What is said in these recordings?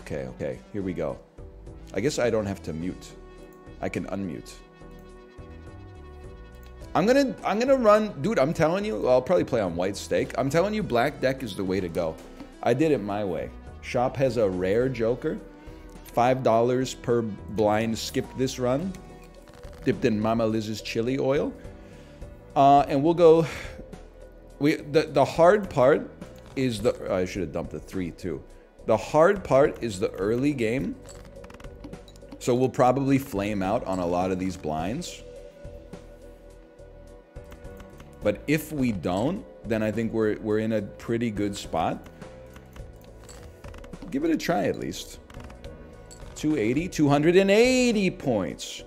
Okay, okay, here we go. I guess I don't have to mute. I can unmute. I'm gonna I'm gonna run, dude. I'm telling you, I'll probably play on white stake. I'm telling you, black deck is the way to go. I did it my way. Shop has a rare Joker, five dollars per blind. skip this run, dipped in Mama Liz's chili oil, uh, and we'll go. We the the hard part is the. I should have dumped the three too. The hard part is the early game. So we'll probably flame out on a lot of these blinds. But if we don't, then I think we're, we're in a pretty good spot. Give it a try at least. 280, 280 points.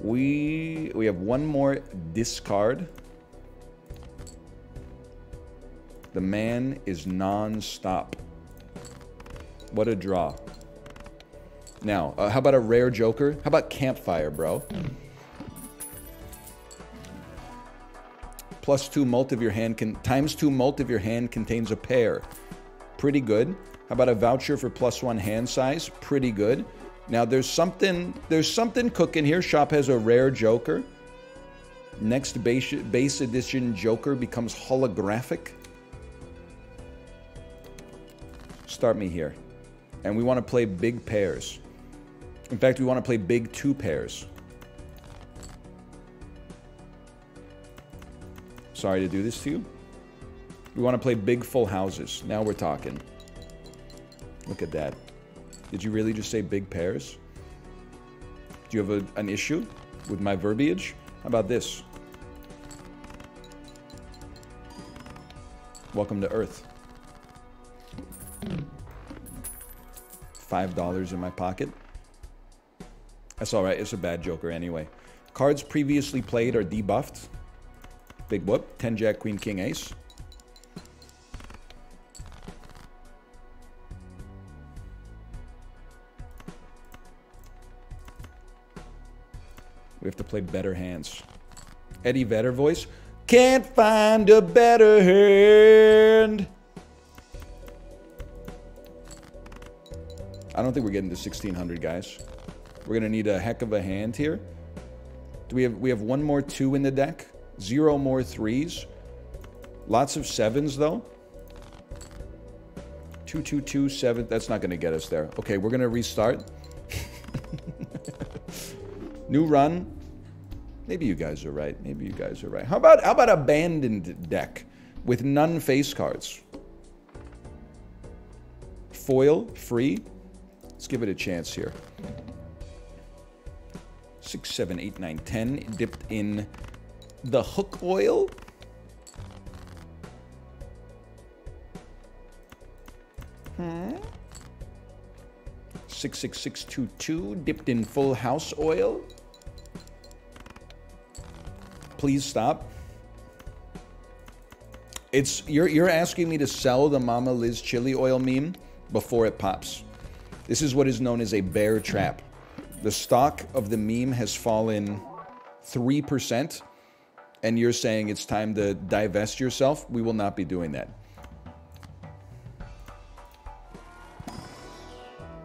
We, we have one more discard. The man is non-stop. What a draw. Now, uh, how about a rare joker? How about campfire, bro? plus two mult of your hand can times two mult of your hand contains a pair. Pretty good. How about a voucher for plus one hand size? Pretty good. Now there's something there's something cooking here. Shop has a rare Joker. Next base, base edition Joker becomes holographic. Start me here. And we want to play big pairs. In fact, we want to play big two pairs. Sorry to do this to you. We want to play big full houses. Now we're talking. Look at that. Did you really just say big pairs? Do you have a, an issue with my verbiage? How about this? Welcome to Earth. Five dollars in my pocket. That's alright, it's a bad joker anyway. Cards previously played are debuffed. Big whoop. 10 jack, queen, king, ace. We have to play better hands. Eddie Vedder voice. Can't find a better hand. I don't think we're getting to 1600, guys. We're going to need a heck of a hand here. Do we have we have one more two in the deck? Zero more threes. Lots of sevens, though. Two, two, two, seven. That's not going to get us there. Okay, we're going to restart. New run. Maybe you guys are right. Maybe you guys are right. How about how about abandoned deck with none face cards? Foil free. Let's give it a chance here. Six, seven, eight, nine, ten. Dipped in the hook oil. Hmm. 66622 dipped in full house oil. Please stop. It's you're you're asking me to sell the Mama Liz chili oil meme before it pops. This is what is known as a bear trap. The stock of the meme has fallen 3% and you're saying it's time to divest yourself, we will not be doing that.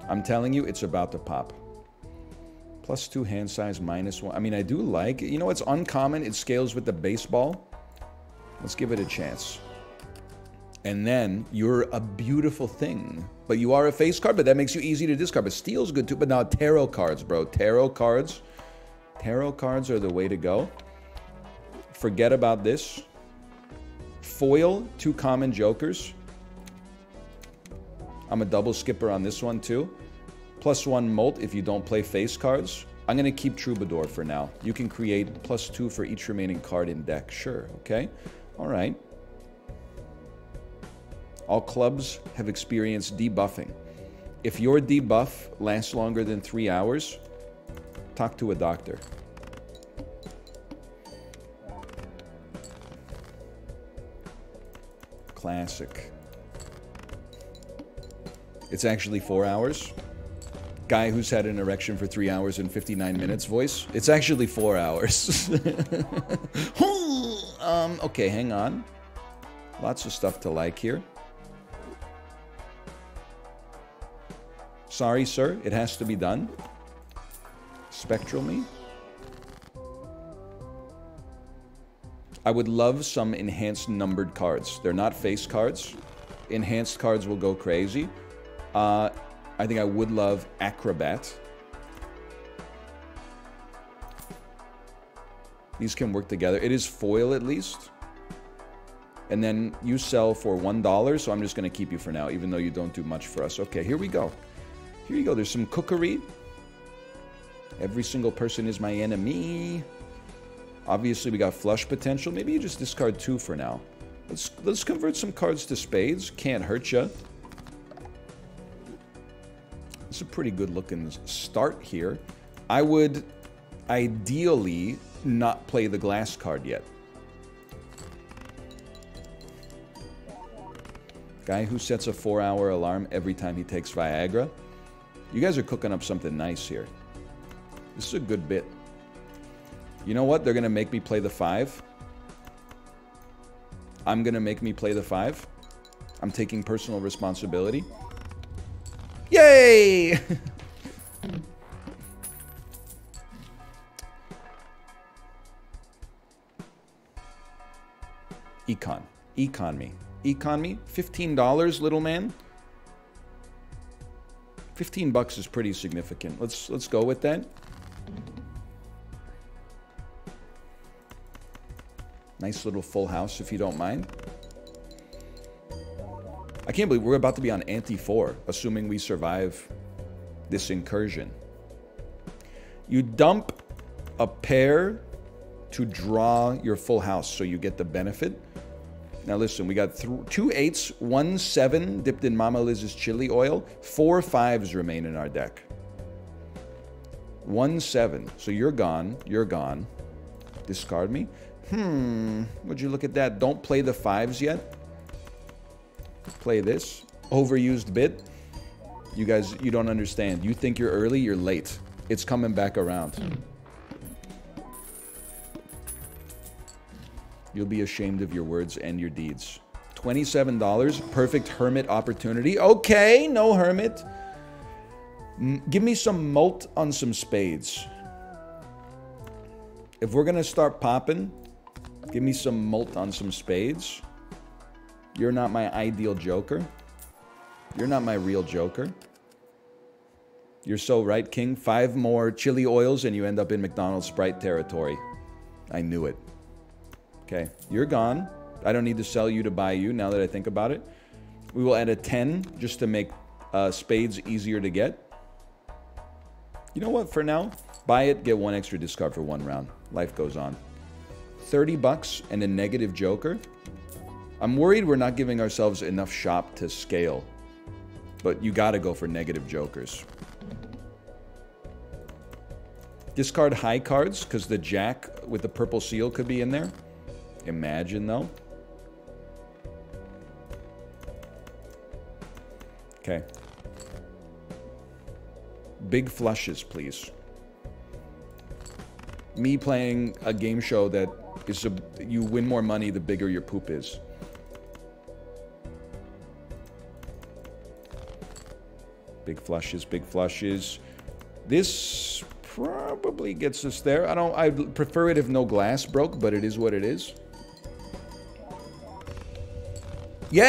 I'm telling you, it's about to pop. Plus two hand size, minus one. I mean, I do like, you know, it's uncommon. It scales with the baseball. Let's give it a chance. And then you're a beautiful thing. But you are a face card, but that makes you easy to discard. But steel's good too. But now tarot cards, bro. Tarot cards. Tarot cards are the way to go. Forget about this. Foil, two common jokers. I'm a double skipper on this one too. Plus one mult if you don't play face cards. I'm going to keep Troubadour for now. You can create plus two for each remaining card in deck. Sure, okay? All right. All clubs have experienced debuffing. If your debuff lasts longer than three hours, talk to a doctor. Classic. It's actually four hours. Guy who's had an erection for three hours and 59 minutes voice. It's actually four hours. um, okay, hang on. Lots of stuff to like here. Sorry, sir. It has to be done. Spectral me. I would love some enhanced numbered cards. They're not face cards. Enhanced cards will go crazy. Uh, I think I would love Acrobat. These can work together. It is foil at least. And then you sell for $1, so I'm just going to keep you for now, even though you don't do much for us. Okay, here we go. Here you go. There's some cookery. Every single person is my enemy. Obviously, we got flush potential. Maybe you just discard two for now. Let's let's convert some cards to spades. Can't hurt you. It's a pretty good looking start here. I would ideally not play the glass card yet. Guy who sets a four hour alarm every time he takes Viagra. You guys are cooking up something nice here. This is a good bit. You know what? They're going to make me play the five. I'm going to make me play the five. I'm taking personal responsibility. Yay! Econ. Econ me. Econ me. $15, little man. 15 bucks is pretty significant. Let's let's go with that. Nice little full house, if you don't mind. I can't believe we're about to be on ante 4, assuming we survive this incursion. You dump a pair to draw your full house so you get the benefit. Now listen, we got two eights, one seven dipped in Mama Liz's chili oil. Four fives remain in our deck. One seven. So you're gone. You're gone. Discard me. Hmm. Would you look at that? Don't play the fives yet. Play this. Overused bit. You guys, you don't understand. You think you're early, you're late. It's coming back around. You'll be ashamed of your words and your deeds. $27. Perfect hermit opportunity. Okay, no hermit. give me some mult on some spades. If we're going to start popping, give me some mult on some spades. You're not my ideal joker. You're not my real joker. You're so right, King. Five more chili oils and you end up in McDonald's Sprite territory. I knew it. Okay, you're gone. I don't need to sell you to buy you now that I think about it. We will add a 10 just to make uh, spades easier to get. You know what, for now, buy it, get one extra discard for one round. Life goes on. 30 bucks and a negative joker. I'm worried we're not giving ourselves enough shop to scale. But you gotta go for negative jokers. Discard high cards, because the jack with the purple seal could be in there. Imagine, though. Okay. Big flushes, please. Me playing a game show that is a, you win more money the bigger your poop is. Big flushes, big flushes. This probably gets us there. I don't. I prefer it if no glass broke, but it is what it is. Yeah!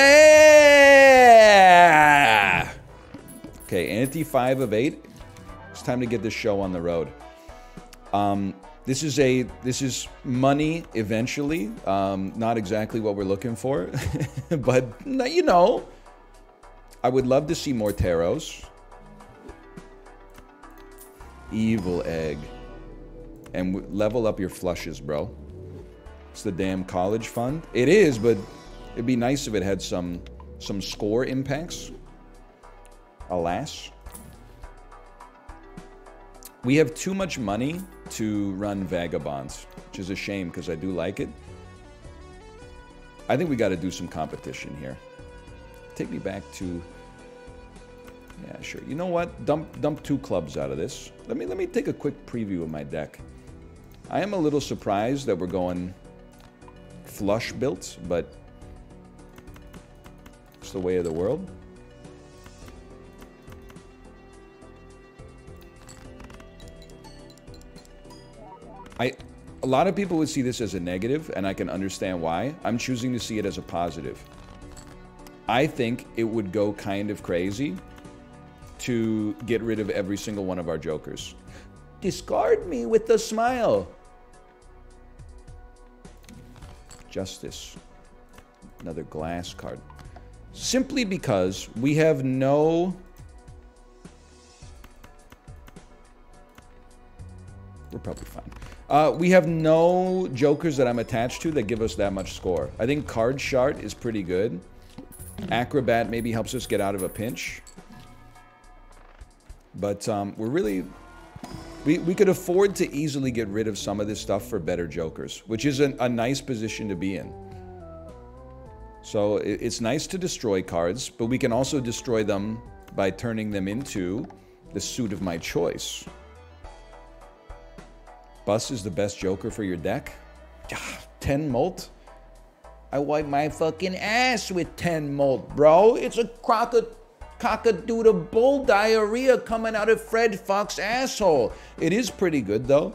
Okay, ante 5 of 8. It's time to get this show on the road. Um, this is a this is money eventually. Um, not exactly what we're looking for, but you know, I would love to see more tarots. Evil egg, and level up your flushes, bro. It's the damn college fund. It is, but It'd be nice if it had some some score impacts. Alas. We have too much money to run Vagabonds, which is a shame because I do like it. I think we got to do some competition here. Take me back to yeah, sure. You know what? Dump dump two clubs out of this. Let me let me take a quick preview of my deck. I am a little surprised that we're going flush built, but the way of the world. I, a lot of people would see this as a negative, and I can understand why. I'm choosing to see it as a positive. I think it would go kind of crazy to get rid of every single one of our jokers. Discard me with a smile. Justice. Another glass card. Simply because we have no... We're probably fine. Uh, we have no jokers that I'm attached to that give us that much score. I think Card Sharp is pretty good. Acrobat maybe helps us get out of a pinch. But um, we're really... We, we could afford to easily get rid of some of this stuff for better jokers, which is an, a nice position to be in. So it's nice to destroy cards, but we can also destroy them by turning them into the suit of my choice. Bus is the best joker for your deck. 10 mult? I wipe my fucking ass with 10 mult, bro. It's a croco cockadoodle bull diarrhea coming out of Fred Fox asshole. It is pretty good though.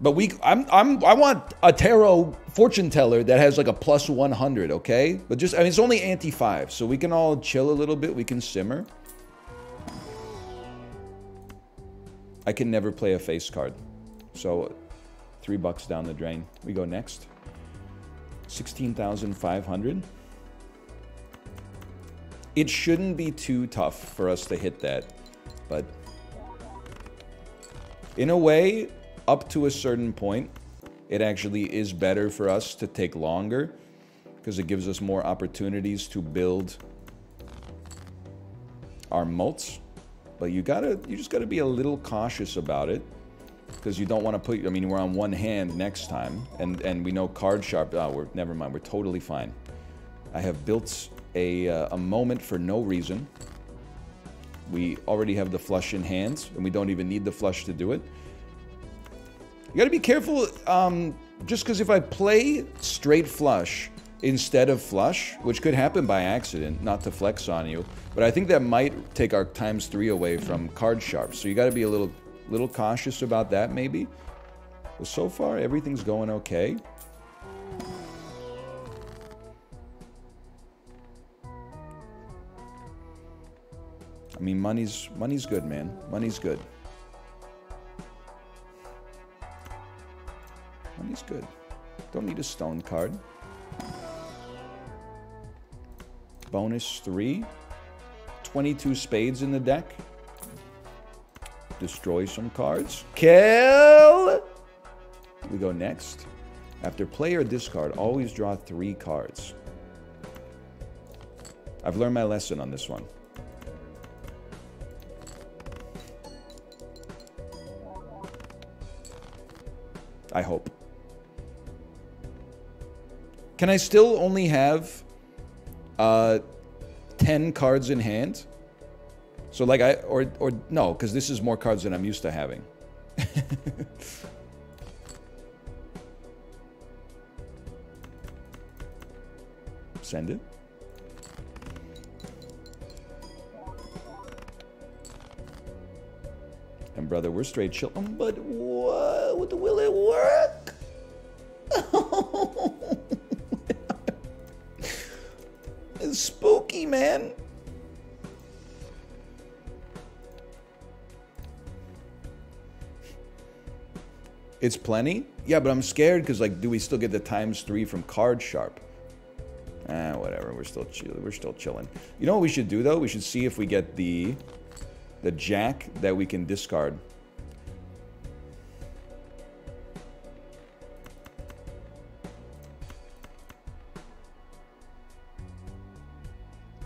But we I'm I'm I want a tarot fortune teller that has like a plus 100, okay? But just I mean it's only ante 5, so we can all chill a little bit, we can simmer. I can never play a face card. So 3 bucks down the drain. We go next. 16,500. It shouldn't be too tough for us to hit that, but in a way, up to a certain point, it actually is better for us to take longer because it gives us more opportunities to build our moats. But you gotta, you just gotta be a little cautious about it because you don't want to put. I mean, we're on one hand next time, and and we know card sharp. Oh, we're never mind. We're totally fine. I have built a uh, a moment for no reason. We already have the flush in hands, and we don't even need the flush to do it. You got to be careful. Um, just because if I play straight flush instead of flush, which could happen by accident, not to flex on you, but I think that might take our times three away from card sharp. So you got to be a little little cautious about that maybe. But so far, everything's going okay. I mean, money's money's good, man. Money's good. Money's good. Don't need a stone card. Bonus three. 22 spades in the deck destroy some cards. Kill! We go next. After play or discard, always draw three cards. I've learned my lesson on this one. I hope. Can I still only have uh, 10 cards in hand? So like I, or, or no, because this is more cards than I'm used to having. Send it. And brother, we're straight chill. But what? Will it work? it's spooky, man. It's plenty? Yeah, but I'm scared because, like, do we still get the times three from Card Sharp? Ah, whatever. We're still. We're still chilling. You know what we should do though? We should see if we get the the jack that we can discard.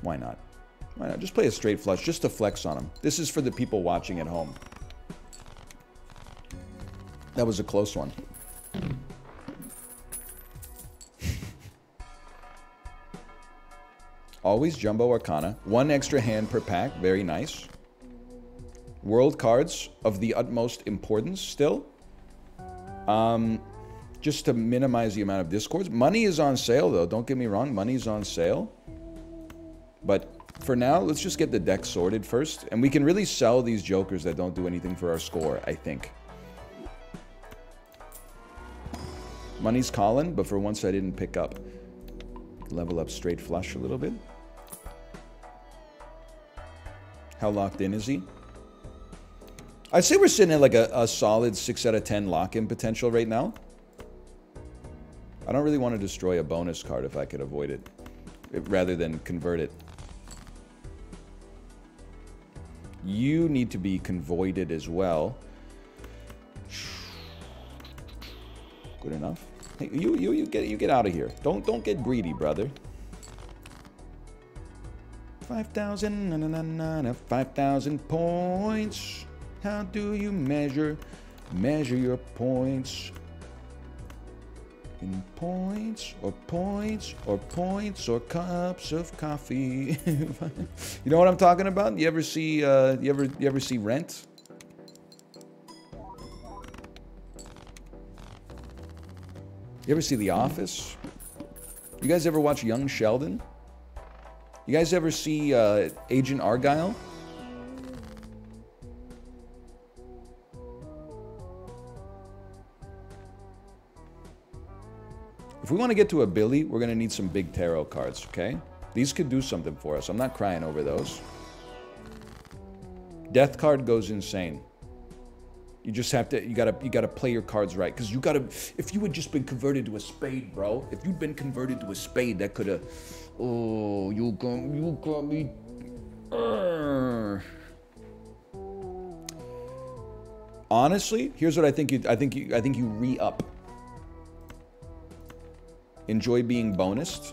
Why not? Why not? Just play a straight flush, just to flex on them. This is for the people watching at home. That was a close one. Always Jumbo Arcana. One extra hand per pack. Very nice. World cards of the utmost importance still. Um, just to minimize the amount of discords. Money is on sale, though. Don't get me wrong. Money's on sale. But for now, let's just get the deck sorted first. And we can really sell these jokers that don't do anything for our score, I think. Money's calling, but for once I didn't pick up. Level up straight flush a little bit. How locked in is he? I'd say we're sitting at like a, a solid 6 out of 10 lock-in potential right now. I don't really want to destroy a bonus card if I could avoid it, rather than convert it. You need to be convoided as well. Good enough. Hey, you you you get you get out of here. Don't don't get greedy, brother. Five thousand na na na na five thousand points. How do you measure measure your points? In points or points or points or cups of coffee. you know what I'm talking about? You ever see uh you ever you ever see Rent? You ever see The Office? You guys ever watch Young Sheldon? You guys ever see uh, Agent Argylle? If we want to get to a Billy, we're going to need some big tarot cards, okay? These could do something for us. I'm not crying over those. Death card goes insane. You just have to you gotta you gotta play your cards right. Cause you gotta if you had just been converted to a spade, bro. If you'd been converted to a spade, that could have oh you got you got me uh. Honestly, here's what I think you I think you I think you re-up. Enjoy being bonused.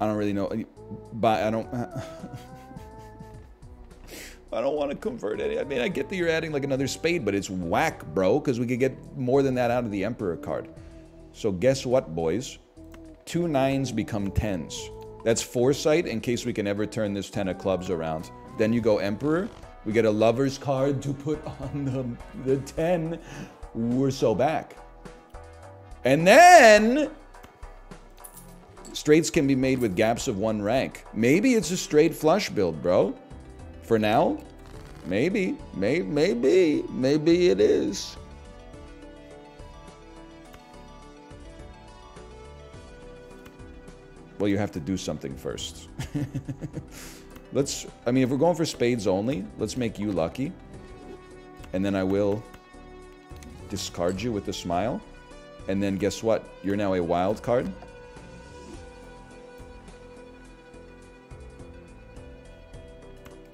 I don't really know, but I don't. I don't want to convert any. I mean, I get that you're adding like another spade, but it's whack, bro, because we could get more than that out of the Emperor card. So guess what, boys? Two nines become tens. That's foresight in case we can ever turn this ten of clubs around. Then you go Emperor. We get a lover's card to put on the, the 10. We're so back. And then straights can be made with gaps of one rank. Maybe it's a straight flush build, bro. For now, maybe, may, maybe, maybe it is. Well, you have to do something first. let's, I mean, if we're going for spades only, let's make you lucky. And then I will discard you with a smile. And then guess what? You're now a wild card.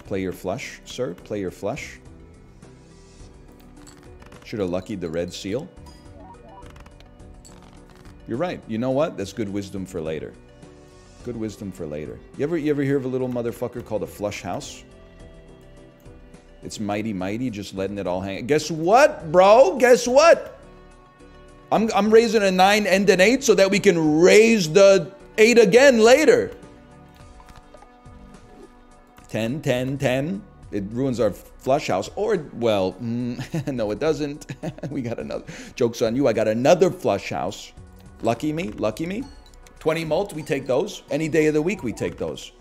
Play your flush, sir. Play your flush. Should have luckied the red seal. You're right. You know what? That's good wisdom for later. Good wisdom for later. You ever you ever hear of a little motherfucker called a flush house? It's mighty mighty, just letting it all hang. Guess what, bro? Guess what? I'm I'm raising a nine and an eight so that we can raise the eight again later. 10, 10, 10. It ruins our flush house. Or, well, mm, no, it doesn't. we got another. Joke's on you. I got another flush house. Lucky me. Lucky me. 20 mult, we take those. Any day of the week, we take those.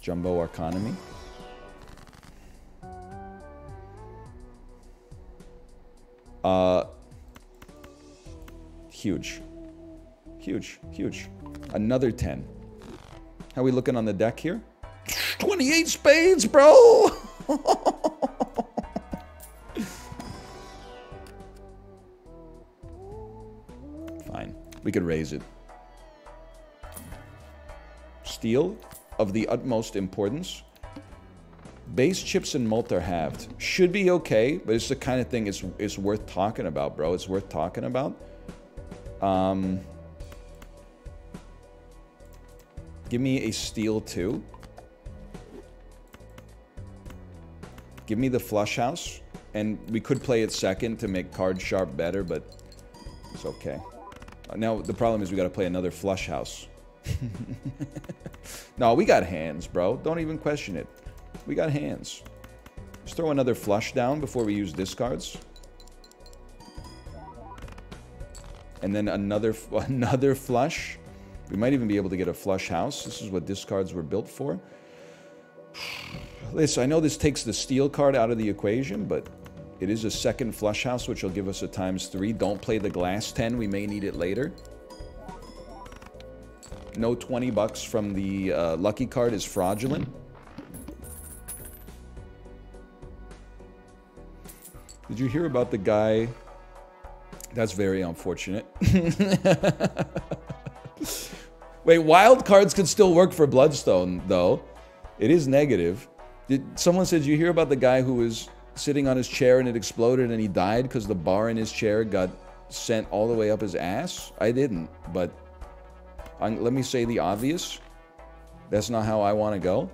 Jumbo economy. Uh, Huge. Huge, huge. Another 10. How we looking on the deck here? 28 spades, bro! We could raise it. Steel, of the utmost importance. Base chips and mult are halved. Should be okay, but it's the kind of thing it's, it's worth talking about, bro. It's worth talking about. Um, give me a steel too. Give me the flush house. And we could play it second to make card sharp better, but it's okay. Now, the problem is we got to play another flush house. no, we got hands, bro. Don't even question it. We got hands. Let's throw another flush down before we use discards. and then another another flush. We might even be able to get a flush house. This is what discards were built for. Listen, I know this takes the steel card out of the equation, but it is a second flush house, which will give us a times three. Don't play the glass 10. We may need it later. No 20 bucks from the uh, lucky card is fraudulent. Did you hear about the guy? That's very unfortunate. Wait, wild cards could still work for Bloodstone, though. It is negative. Did someone said you hear about the guy who was sitting on his chair and it exploded and he died because the bar in his chair got sent all the way up his ass? I didn't, but I'm, let me say the obvious. That's not how I want to go.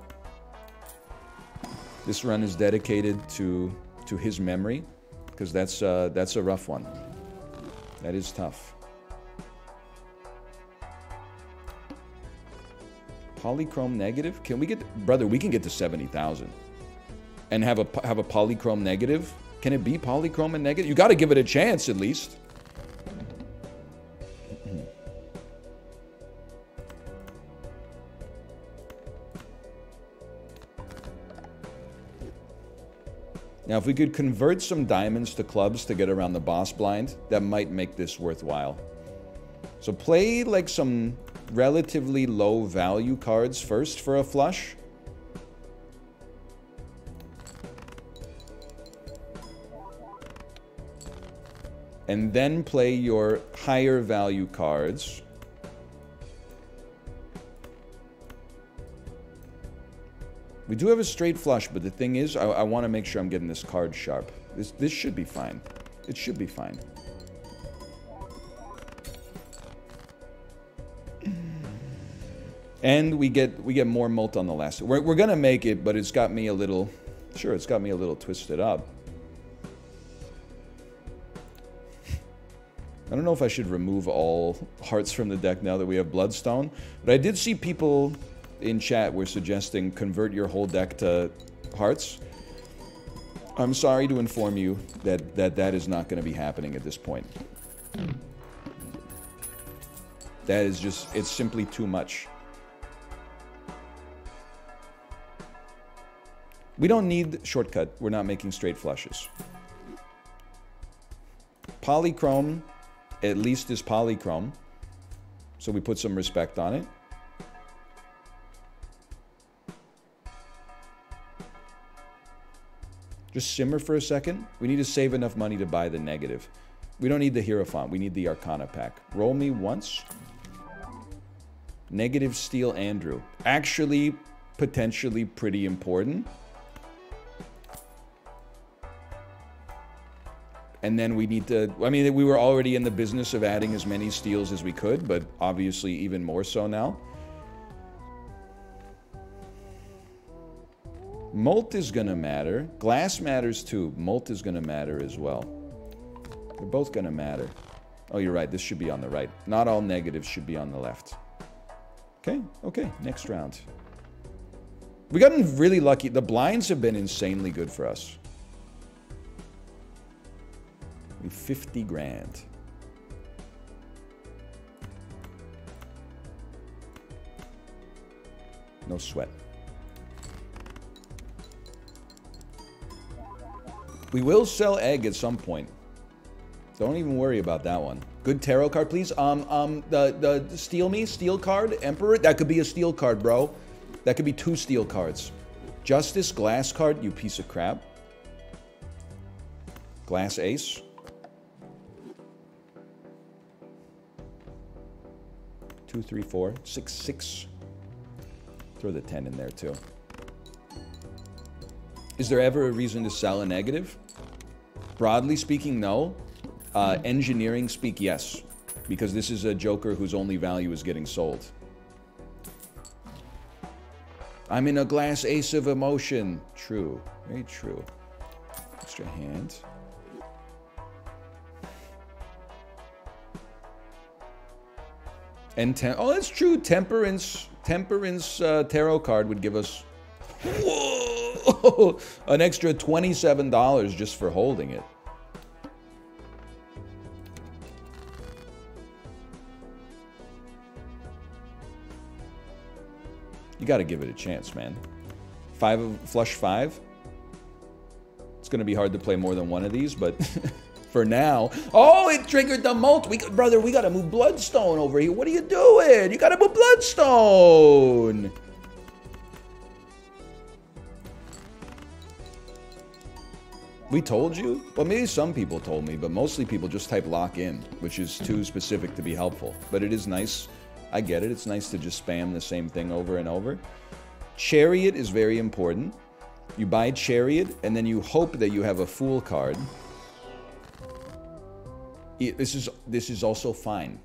This run is dedicated to to his memory because that's uh, that's a rough one. That is tough. Polychrome negative? Can we get brother? We can get to seventy thousand, and have a have a polychrome negative. Can it be polychrome and negative? You got to give it a chance at least. Now, if we could convert some diamonds to clubs to get around the boss blind, that might make this worthwhile. So play like some relatively low value cards first for a flush. And then play your higher value cards. We do have a straight flush, but the thing is, I, I want to make sure I'm getting this card sharp. This, this should be fine. It should be fine. And we get we get more mult on the last. We're, we're gonna make it, but it's got me a little, sure, it's got me a little twisted up. I don't know if I should remove all hearts from the deck now that we have Bloodstone, but I did see people in chat were suggesting convert your whole deck to hearts. I'm sorry to inform you that that, that is not going to be happening at this point. That is just, it's simply too much. We don't need shortcut. We're not making straight flushes. Polychrome at least is polychrome. So we put some respect on it. Just simmer for a second. We need to save enough money to buy the negative. We don't need the Hierophant. We need the Arcana pack. Roll me once. Negative Steel Andrew. Actually, potentially pretty important. And then we need to, I mean, we were already in the business of adding as many steels as we could, but obviously even more so now. Mult is going to matter. Glass matters too. Mult is going to matter as well. They're both going to matter. Oh, you're right. This should be on the right. Not all negatives should be on the left. Okay, okay. Next round. We gotten really lucky. The blinds have been insanely good for us. 50 grand. No sweat. We will sell egg at some point. Don't even worry about that one. Good tarot card, please. Um, um, the the steal me steel card, Emperor. That could be a steel card, bro. That could be two steel cards. Justice glass card, you piece of crap. Glass ace. Two, three, four, six, six. Throw the 10 in there too. Is there ever a reason to sell a negative? Broadly speaking, no. Uh, engineering speak, yes. Because this is a Joker whose only value is getting sold. I'm in a glass ace of emotion. True. Very true. Extra hand. And tem oh, that's true. Temperance, Temperance uh, tarot card would give us whoa, an extra twenty-seven dollars just for holding it. You got to give it a chance, man. Five of flush five. It's gonna be hard to play more than one of these, but for now. Oh, it triggered the mult. We, brother, we gotta move Bloodstone over here. What are you doing? You gotta move Bloodstone. We told you? Well, maybe some people told me, but mostly people just type lock in, which is too specific to be helpful. But it is nice. I get it. It's nice to just spam the same thing over and over. Chariot is very important. You buy Chariot, and then you hope that you have a Fool card. This is, this is also fine.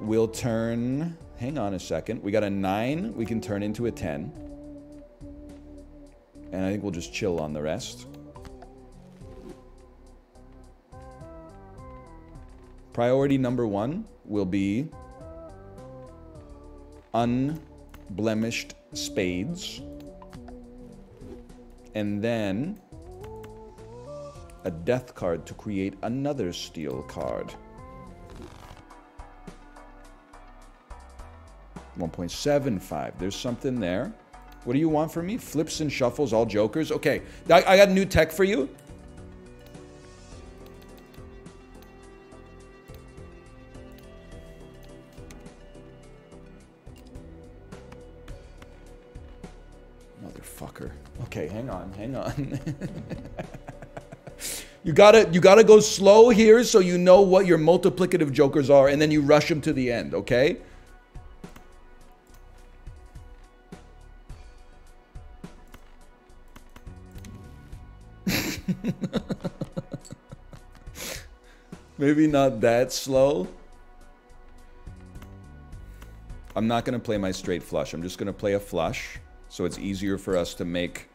We'll turn... Hang on a second. We got a 9. We can turn into a 10. And I think we'll just chill on the rest. Priority number one will be unblemished spades. And then a death card to create another steel card. 1.75. There's something there. What do you want from me? Flips and shuffles, all jokers? Okay, I, I got new tech for you. Motherfucker. Okay, hang on, hang on. you gotta you gotta go slow here so you know what your multiplicative jokers are, and then you rush them to the end, okay? Maybe not that slow. I'm not to play my straight flush. I'm just to play a flush so it's easier for us to make...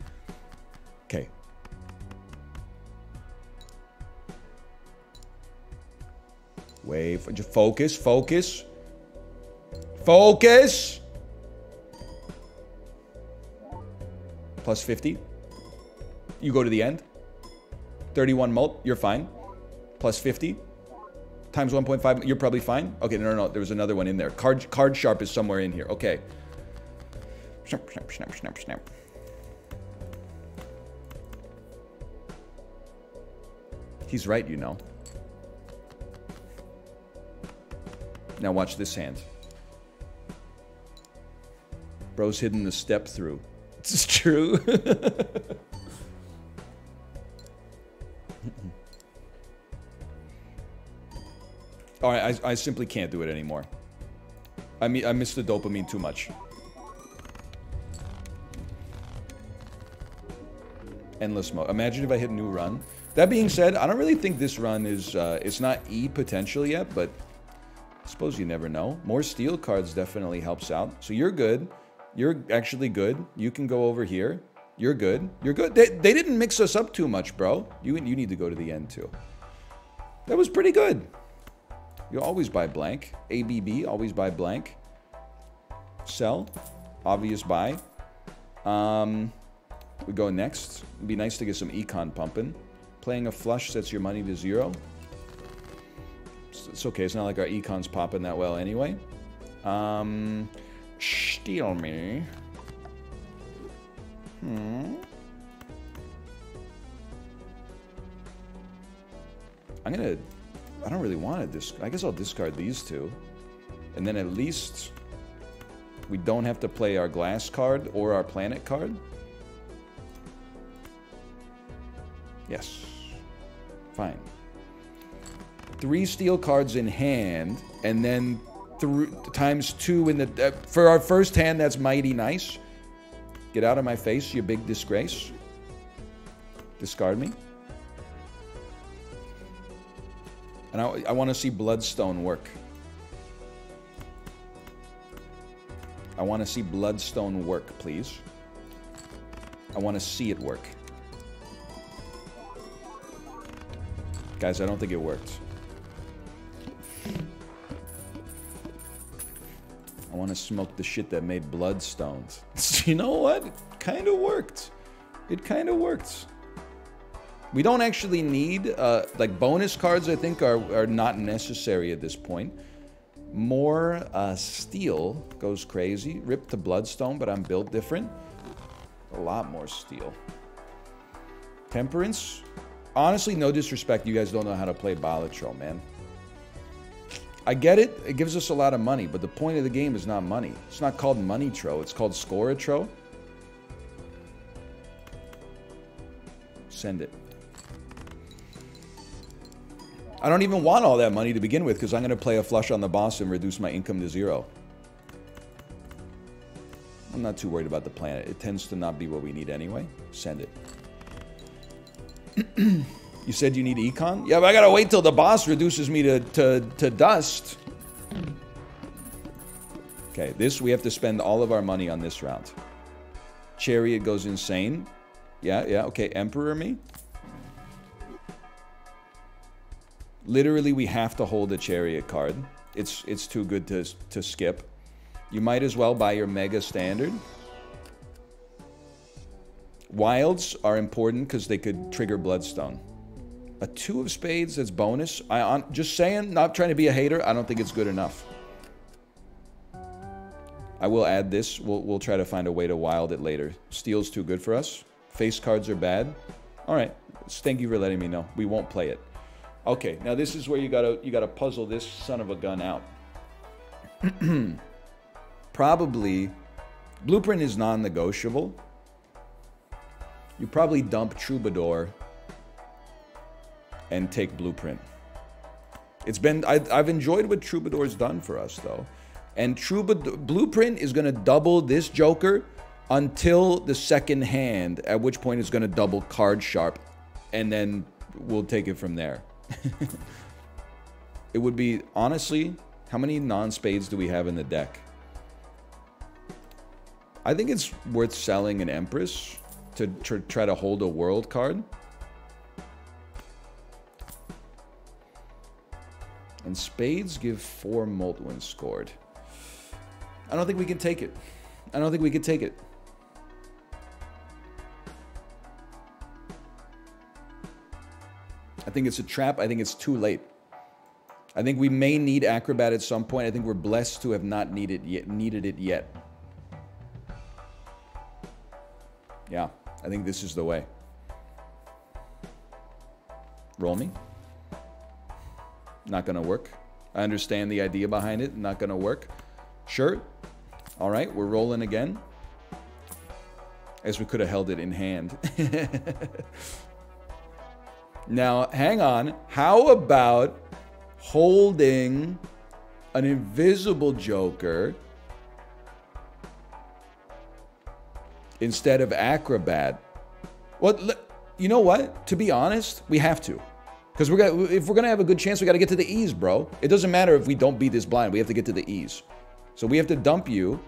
Wave. Focus, focus. Focus! Plus 50. You go to the end. 31 mult, you're fine. Plus 50. Times 1.5, you're probably fine. Okay, no, no, no, there was another one in there. Card, card sharp is somewhere in here. Okay. Snap, snap, snap, snap, snap. He's right, you know. Now watch this hand. Bro's hidden the step through. It's true. All right, I, I simply can't do it anymore. I mean, I miss the dopamine too much. Endless mode. Imagine if I hit a new run. That being said, I don't really think this run is, uh, it's not E potential yet, but suppose you never know. More steel cards definitely helps out. So you're good. You're actually good. You can go over here. You're good. You're good. They, they didn't mix us up too much, bro. You, you need to go to the end, too. That was pretty good. You always buy blank. ABB, always buy blank. Sell, obvious buy. Um, we go next. It'd be nice to get some econ pumping. Playing a flush sets your money to zero. It's, okay. It's not like our econ's popping that well anyway. Um, steal me. Hmm. I'm gonna I don't really want to discard. I guess I'll discard these two. And then at least we don't have to play our glass card or our planet card. Yes. Fine. Three steel cards in hand, and then through times two in the... Uh, for our first hand, that's mighty nice. Get out of my face, you big disgrace. Discard me. And I, I want to see Bloodstone work. I want to see Bloodstone work, please. I want to see it work. Guys, I don't think it worked. I want to smoke the shit that made bloodstones. you know what? It kind of worked. It kind of worked. We don't actually need, uh, like bonus cards I think are, are not necessary at this point. More uh, steel goes crazy. Rip to bloodstone, but I'm built different. A lot more steel. Temperance. Honestly, no disrespect. You guys don't know how to play Balatro, man. I get it. It gives us a lot of money, but the point of the game is not money. It's not called money tro. It's called score-a-tro. Send it. I don't even want all that money to begin with because I'm going to play a flush on the boss and reduce my income to zero. I'm not too worried about the planet. It tends to not be what we need anyway. Send it. you said you need econ? Yeah, but I gotta wait till the boss reduces me to, to, to dust. Okay, this, we have to spend all of our money on this round. Chariot goes insane. Yeah, yeah, okay, Emperor me. Literally, we have to hold a Chariot card. It's, it's too good to, to skip. You might as well buy your Mega Standard. Wilds are important because they could trigger Bloodstone. A two of spades that's bonus. I on just saying, not trying to be a hater. I don't think it's good enough. I will add this. We'll we'll try to find a way to wild it later. Steel's too good for us. Face cards are bad. All right. Thank you for letting me know. We won't play it. Okay. Now this is where you gotta you gotta puzzle this son of a gun out. Probably, blueprint is non-negotiable. You probably dump Troubadour and take Blueprint. It's been I, have enjoyed what Troubadour's done for us though, and Troubadour Blueprint is gonna double this Joker until the second hand, at which point it's gonna double Card Sharp, and then we'll take it from there. it would be honestly, how many non-spades do we have in the deck? I think it's worth selling an Empress to tr try to hold a world card. And spades give four mult when scored. I don't think we can take it. I don't think we can take it. I think it's a trap. I think it's too late. I think we may need acrobat at some point. I think we're blessed to have not needed yet needed it yet. Yeah, I think this is the way. Roll me. Not going to work. I understand the idea behind it. Not going to work. Sure. All right, we're rolling again. As we could have held it in hand. now, hang on. How about holding an invisible joker instead of acrobat? Well, you know what? To be honest, we have to. Because we're gonna, if we're gonna have a good chance, we gotta get to the E's, bro. It doesn't matter if we don't beat this blind. We have to get to the E's. So we have to dump you,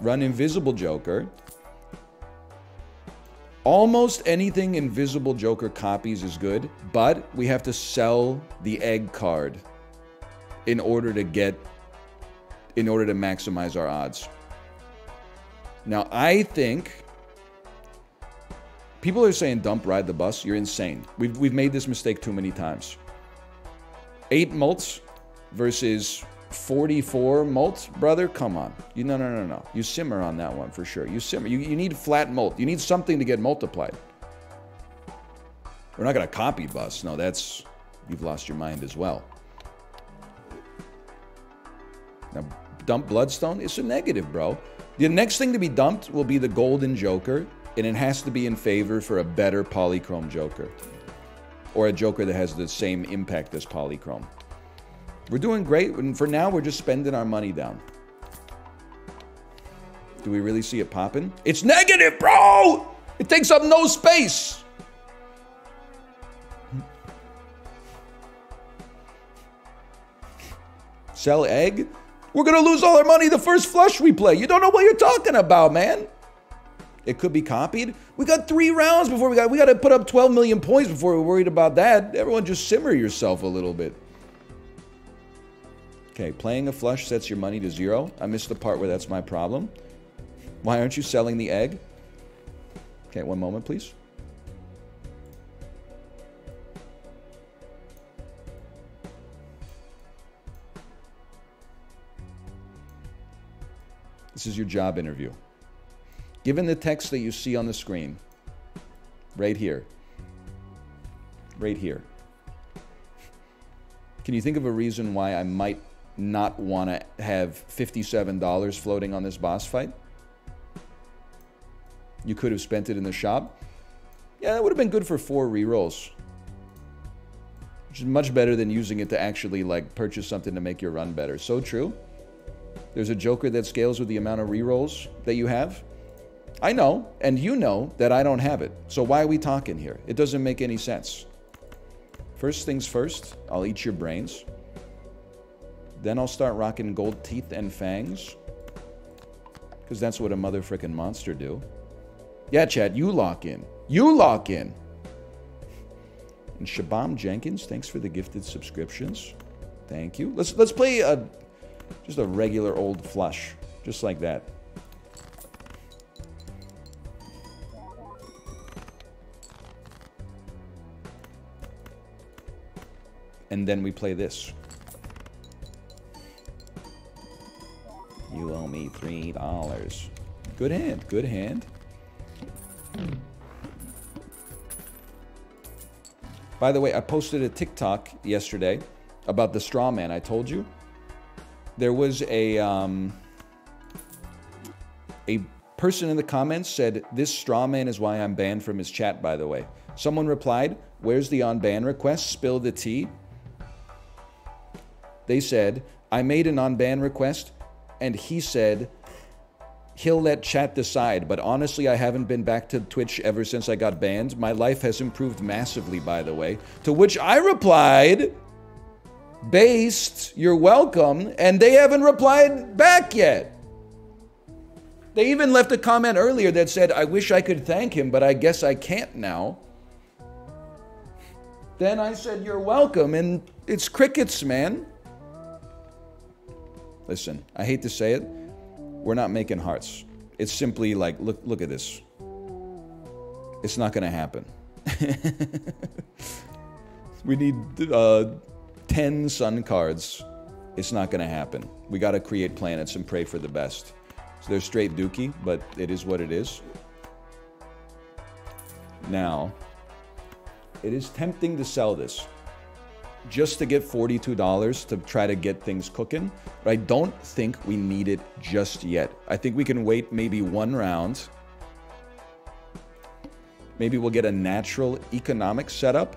run Invisible Joker. Almost anything Invisible Joker copies is good, but we have to sell the egg card in order to get, in order to maximize our odds. Now, I think People are saying dump ride the bus. You're insane. We've, we've made this mistake too many times. Eight mults versus 44 mults, brother. Come on. You no no no no. You simmer on that one for sure. You simmer. You, you need flat mult. You need something to get multiplied. We're not gonna copy bus. No, that's you've lost your mind as well. Now dump bloodstone. It's a negative, bro. The next thing to be dumped will be the golden joker and it has to be in favor for a better polychrome Joker. Or a Joker that has the same impact as polychrome. We're doing great, and for now, we're just spending our money down. Do we really see it popping? It's negative, bro! It takes up no space! Sell egg? We're gonna lose all our money the first flush we play. You don't know what you're talking about, man. It could be copied. We got three rounds before we got. We got to put up 12 million points before we're worried about that. Everyone, just simmer yourself a little bit. Okay, playing a flush sets your money to zero. I missed the part where that's my problem. Why aren't you selling the egg? Okay, one moment, please. This is your job interview. Given the text that you see on the screen, right here, right here, can you think of a reason why I might not want to have $57 floating on this boss fight? You could have spent it in the shop. Yeah, that would have been good for four rerolls. Which is much better than using it to actually like purchase something to make your run better. So true. There's a Joker that scales with the amount of rerolls that you have. I know, and you know that I don't have it. So why are we talking here? It doesn't make any sense. First things first, I'll eat your brains. Then I'll start rocking gold teeth and fangs. Because that's what a mother monster do. Yeah, Chad, you lock in. You lock in. And Shabam Jenkins, thanks for the gifted subscriptions. Thank you. Let's let's play a just a regular old flush, just like that. And then we play this. You owe me three dollars. Good hand, good hand. By the way, I posted a TikTok yesterday about the straw man I told you. There was a um, a person in the comments said this straw man is why I'm banned from his chat. By the way, someone replied, "Where's the on ban request? Spill the tea." They said I made an on ban request, and he said he'll let chat decide. But honestly, I haven't been back to Twitch ever since I got banned. My life has improved massively, by the way. To which I replied, based, you're welcome. And they haven't replied back yet. They even left a comment earlier that said, I wish I could thank him, but I guess I can't now. Then I said, You're welcome. And it's crickets, man. Listen, I hate to say it we're not making hearts. It's simply like, look, look at this. It's not going to happen. we need uh, 10 sun cards. It's not going to happen. We got to create planets and pray for the best. So they're straight dookie, but it is what it is. Now, it is tempting to sell this just to get $42 to try to get things cooking. But I don't think we need it just yet. I think we can wait maybe one round. Maybe we'll get a natural economic setup.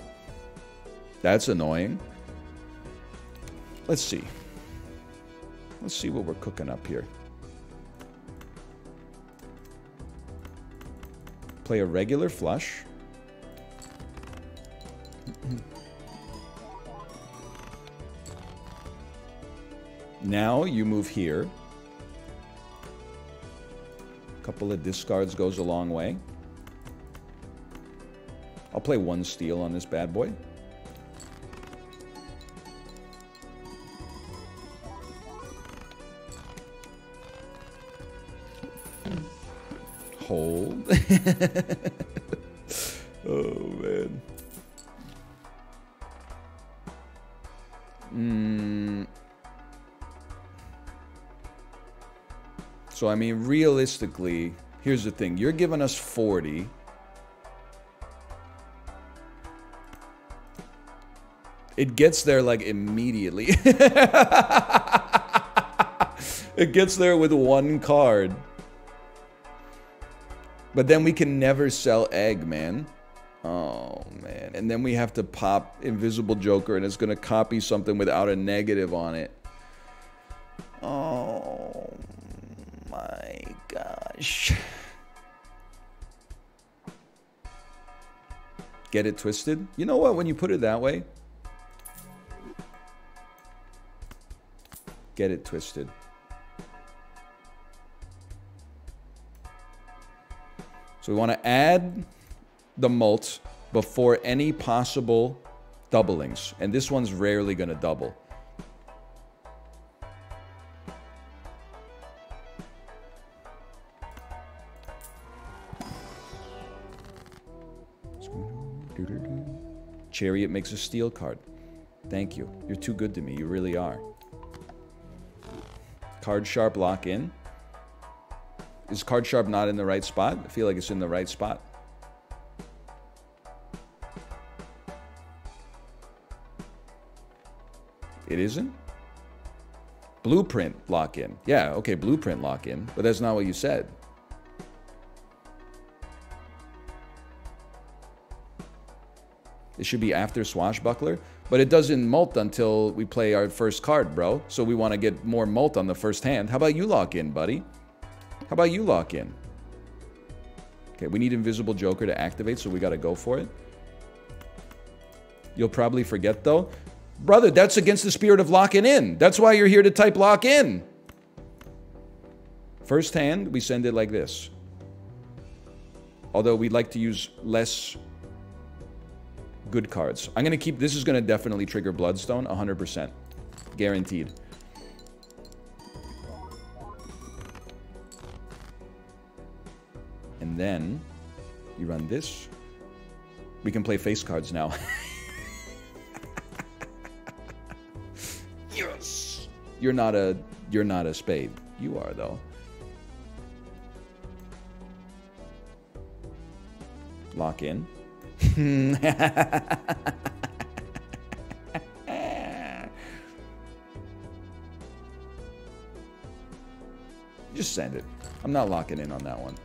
That's annoying. Let's see. Let's see what we're cooking up here. Play a regular flush. Now you move here. A couple of discards goes a long way. I'll play one steel on this bad boy. Hold. oh, man. Hmm. So, I mean, realistically, here's the thing. You're giving us 40. It gets there like immediately. it gets there with one card. But then we can never sell egg, man. Oh, man. And then we have to pop Invisible Joker and it's going to copy something without a negative on it. Oh, my gosh. Get it twisted? You know what? When you put it that way, get it twisted. So we want to add the mult before any possible doublings. And this one's rarely going to double. Chariot makes a steel card. Thank you. You're too good to me. You really are. Card sharp lock in. Is card sharp not in the right spot? I feel like it's in the right spot. It isn't? Blueprint lock in. Yeah, okay, blueprint lock in, but that's not what you said. It should be after Swashbuckler, but it doesn't mult until we play our first card, bro. So we want to get more mult on the first hand. How about you lock in, buddy? How about you lock in? Okay, we need Invisible Joker to activate, so we got to go for it. You'll probably forget, though. Brother, that's against the spirit of locking in. That's why you're here to type lock in. First hand, we send it like this. Although we'd like to use less good cards. I'm going to keep... This is going to definitely trigger Bloodstone, 100%. Guaranteed. And then you run this. We can play face cards now. yes! You're not a... You're not a spade. You are, though. Lock in. Just send it. I'm not locking in on that one.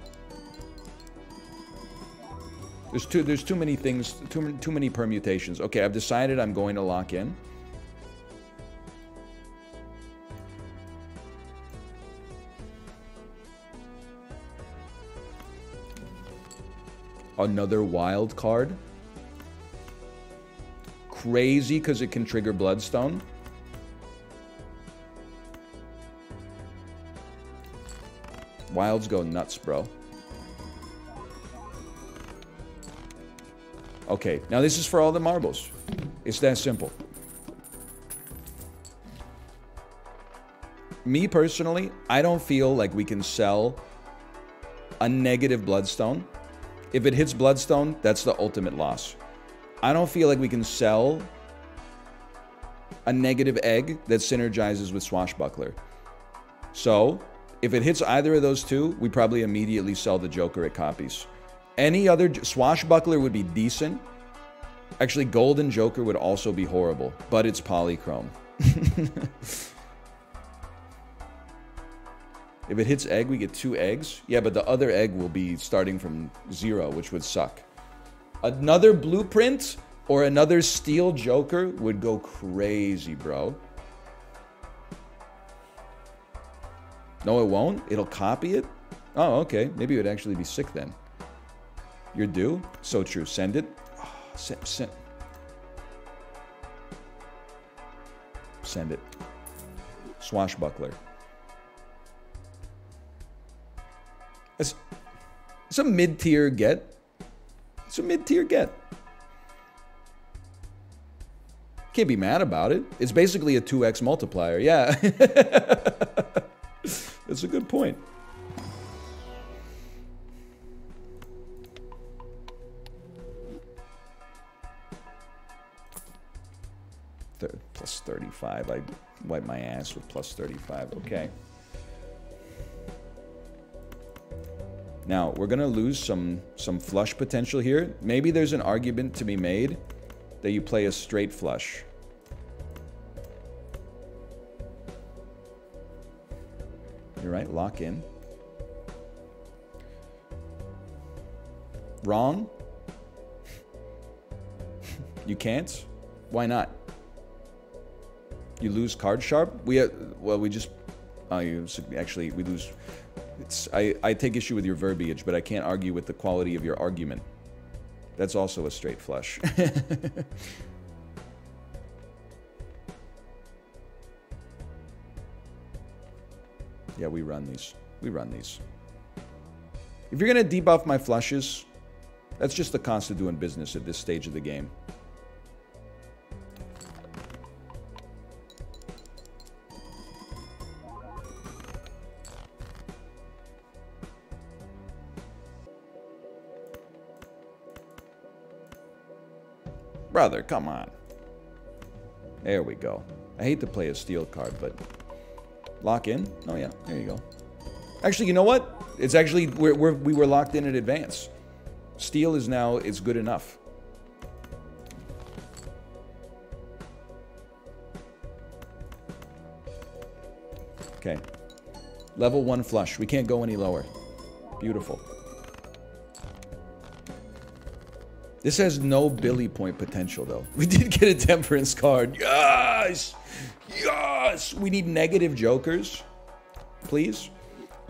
There's too there's too many things, too too many permutations. Okay, I've decided I'm going to lock in. Another wild card. Crazy because it can trigger Bloodstone. Wilds go nuts, bro. Okay, now this is for all the marbles. It's that simple. Me personally, I don't feel like we can sell a negative Bloodstone if it hits Bloodstone, that's the ultimate loss. I don't feel like we can sell a negative egg that synergizes with Swashbuckler. So, if it hits either of those two, we probably immediately sell the Joker at copies. Any other Swashbuckler would be decent. Actually, Golden Joker would also be horrible, but it's polychrome. If it hits egg, we get two eggs. Yeah, but the other egg will be starting from zero, which would suck. Another blueprint or another steel joker would go crazy, bro. No, it won't. It'll copy it. Oh, okay. Maybe it would actually be sick then. You're due? So true. Send it. Ah, oh, send, send. Send it. Swashbuckler. It's a mid-tier get. It's a mid-tier get. Can't be mad about it. It's basically a 2x multiplier. Yeah. That's a good point. plus 35. I wipe my ass with plus 35. Okay. Now, we're going to lose some, some flush potential here. Maybe there's an argument to be made that you play a straight flush. You're right, lock in. Wrong? you can't? Why not? You lose card sharp? We, uh, well, we just, oh, you, actually, we lose it's, I, I take issue with your verbiage, but I can't argue with the quality of your argument. That's also a straight flush. yeah, we run these. We run these. If you're going to debuff my flushes, that's just the cost of doing business at this stage of the game. Brother, come on. There we go. I hate to play a steel card, but lock in. Oh yeah, there you go. Actually, you know what? It's actually we're, we're, we were locked in in advance. Steel is now it's good enough. Okay. Level one flush. We can't go any lower. Beautiful. This has no Billy point potential, though. We did get a Temperance card. Yes! Yes! We need negative jokers. Please?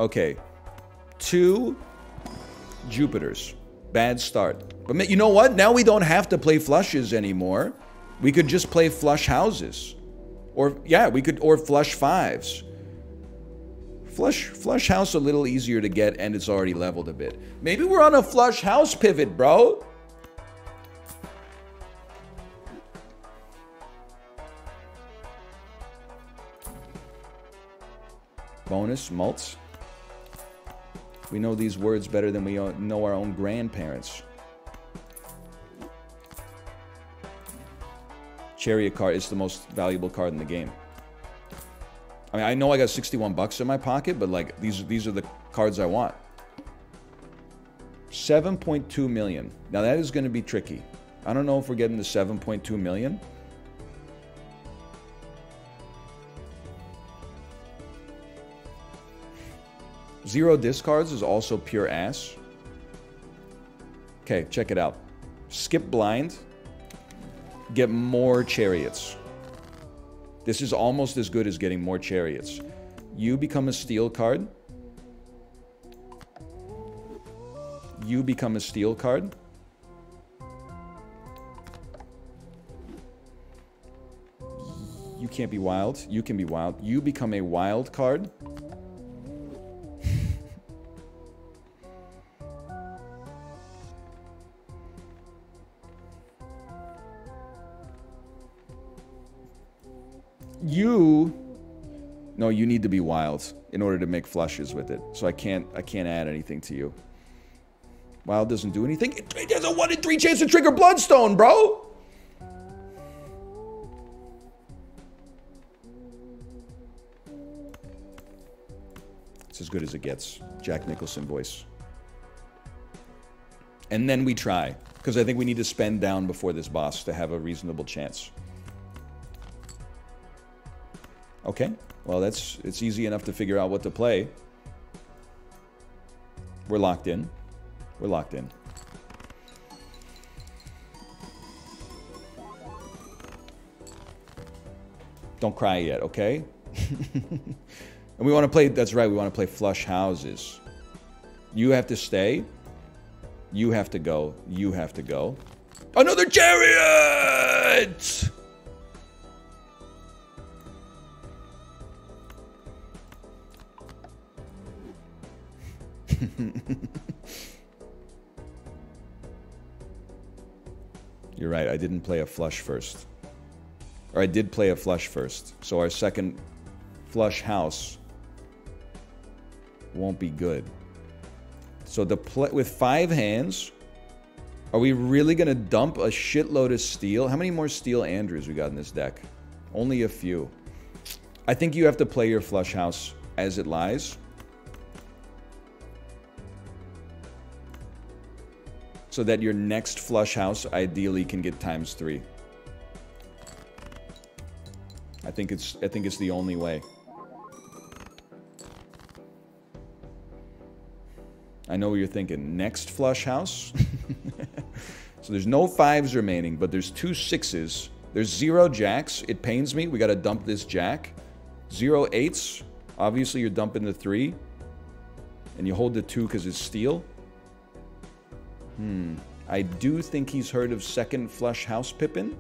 Okay. Two Jupiters. Bad start. But you know what? Now we don't have to play flushes anymore. We could just play flush houses. Or, yeah, we could, or flush fives. Flush, flush house a little easier to get and it's already leveled a bit. Maybe we're on a flush house pivot, bro. Bonus, mults. We know these words better than we know our own grandparents. Chariot card is the most valuable card in the game. I mean, I know I got 61 bucks in my pocket, but like these are these are the cards I want. 7.2 million. Now that is going to be tricky. I don't know if we're getting the 7.2 million. Zero discards is also pure ass. Okay, check it out. Skip blind. Get more chariots. This is almost as good as getting more chariots. You become a steel card. You become a steel card. You can't be wild. You can be wild. You become a wild card. You no you need to be wild in order to make flushes with it. So i can't i can't add anything to you. Wild doesn't do anything. It has a one in three chance to trigger bloodstone bro. It's as good as it gets. Jack nicholson voice. And then we try because i think we need to spend down before this boss to have a reasonable chance Okay, well that's it's easy enough to figure out what to play. We're locked in. We're locked in. Don't cry yet, okay? and we want to play, that's right, we want to play flush houses. You have to stay. You have to go. You have to go. Another chariot! You're right, I didn't play a flush first. Or I did play a flush first. So our second flush house won't be good. So the play with five hands, are we really gonna dump a shitload of steel? How many more steel Andrews we got in this deck? Only a few. I think you have to play your flush house as it lies. So that your next flush house ideally can get times three. I think it's I think it's the only way. I know what you're thinking. Next flush house? so there's no fives remaining, but there's two sixes. There's zero jacks. It pains me. We got to dump this jack. Zero eights. Obviously, you're dumping the three. And you hold the two because it's steel. Hmm. I do think he's heard of second flush house Pippin.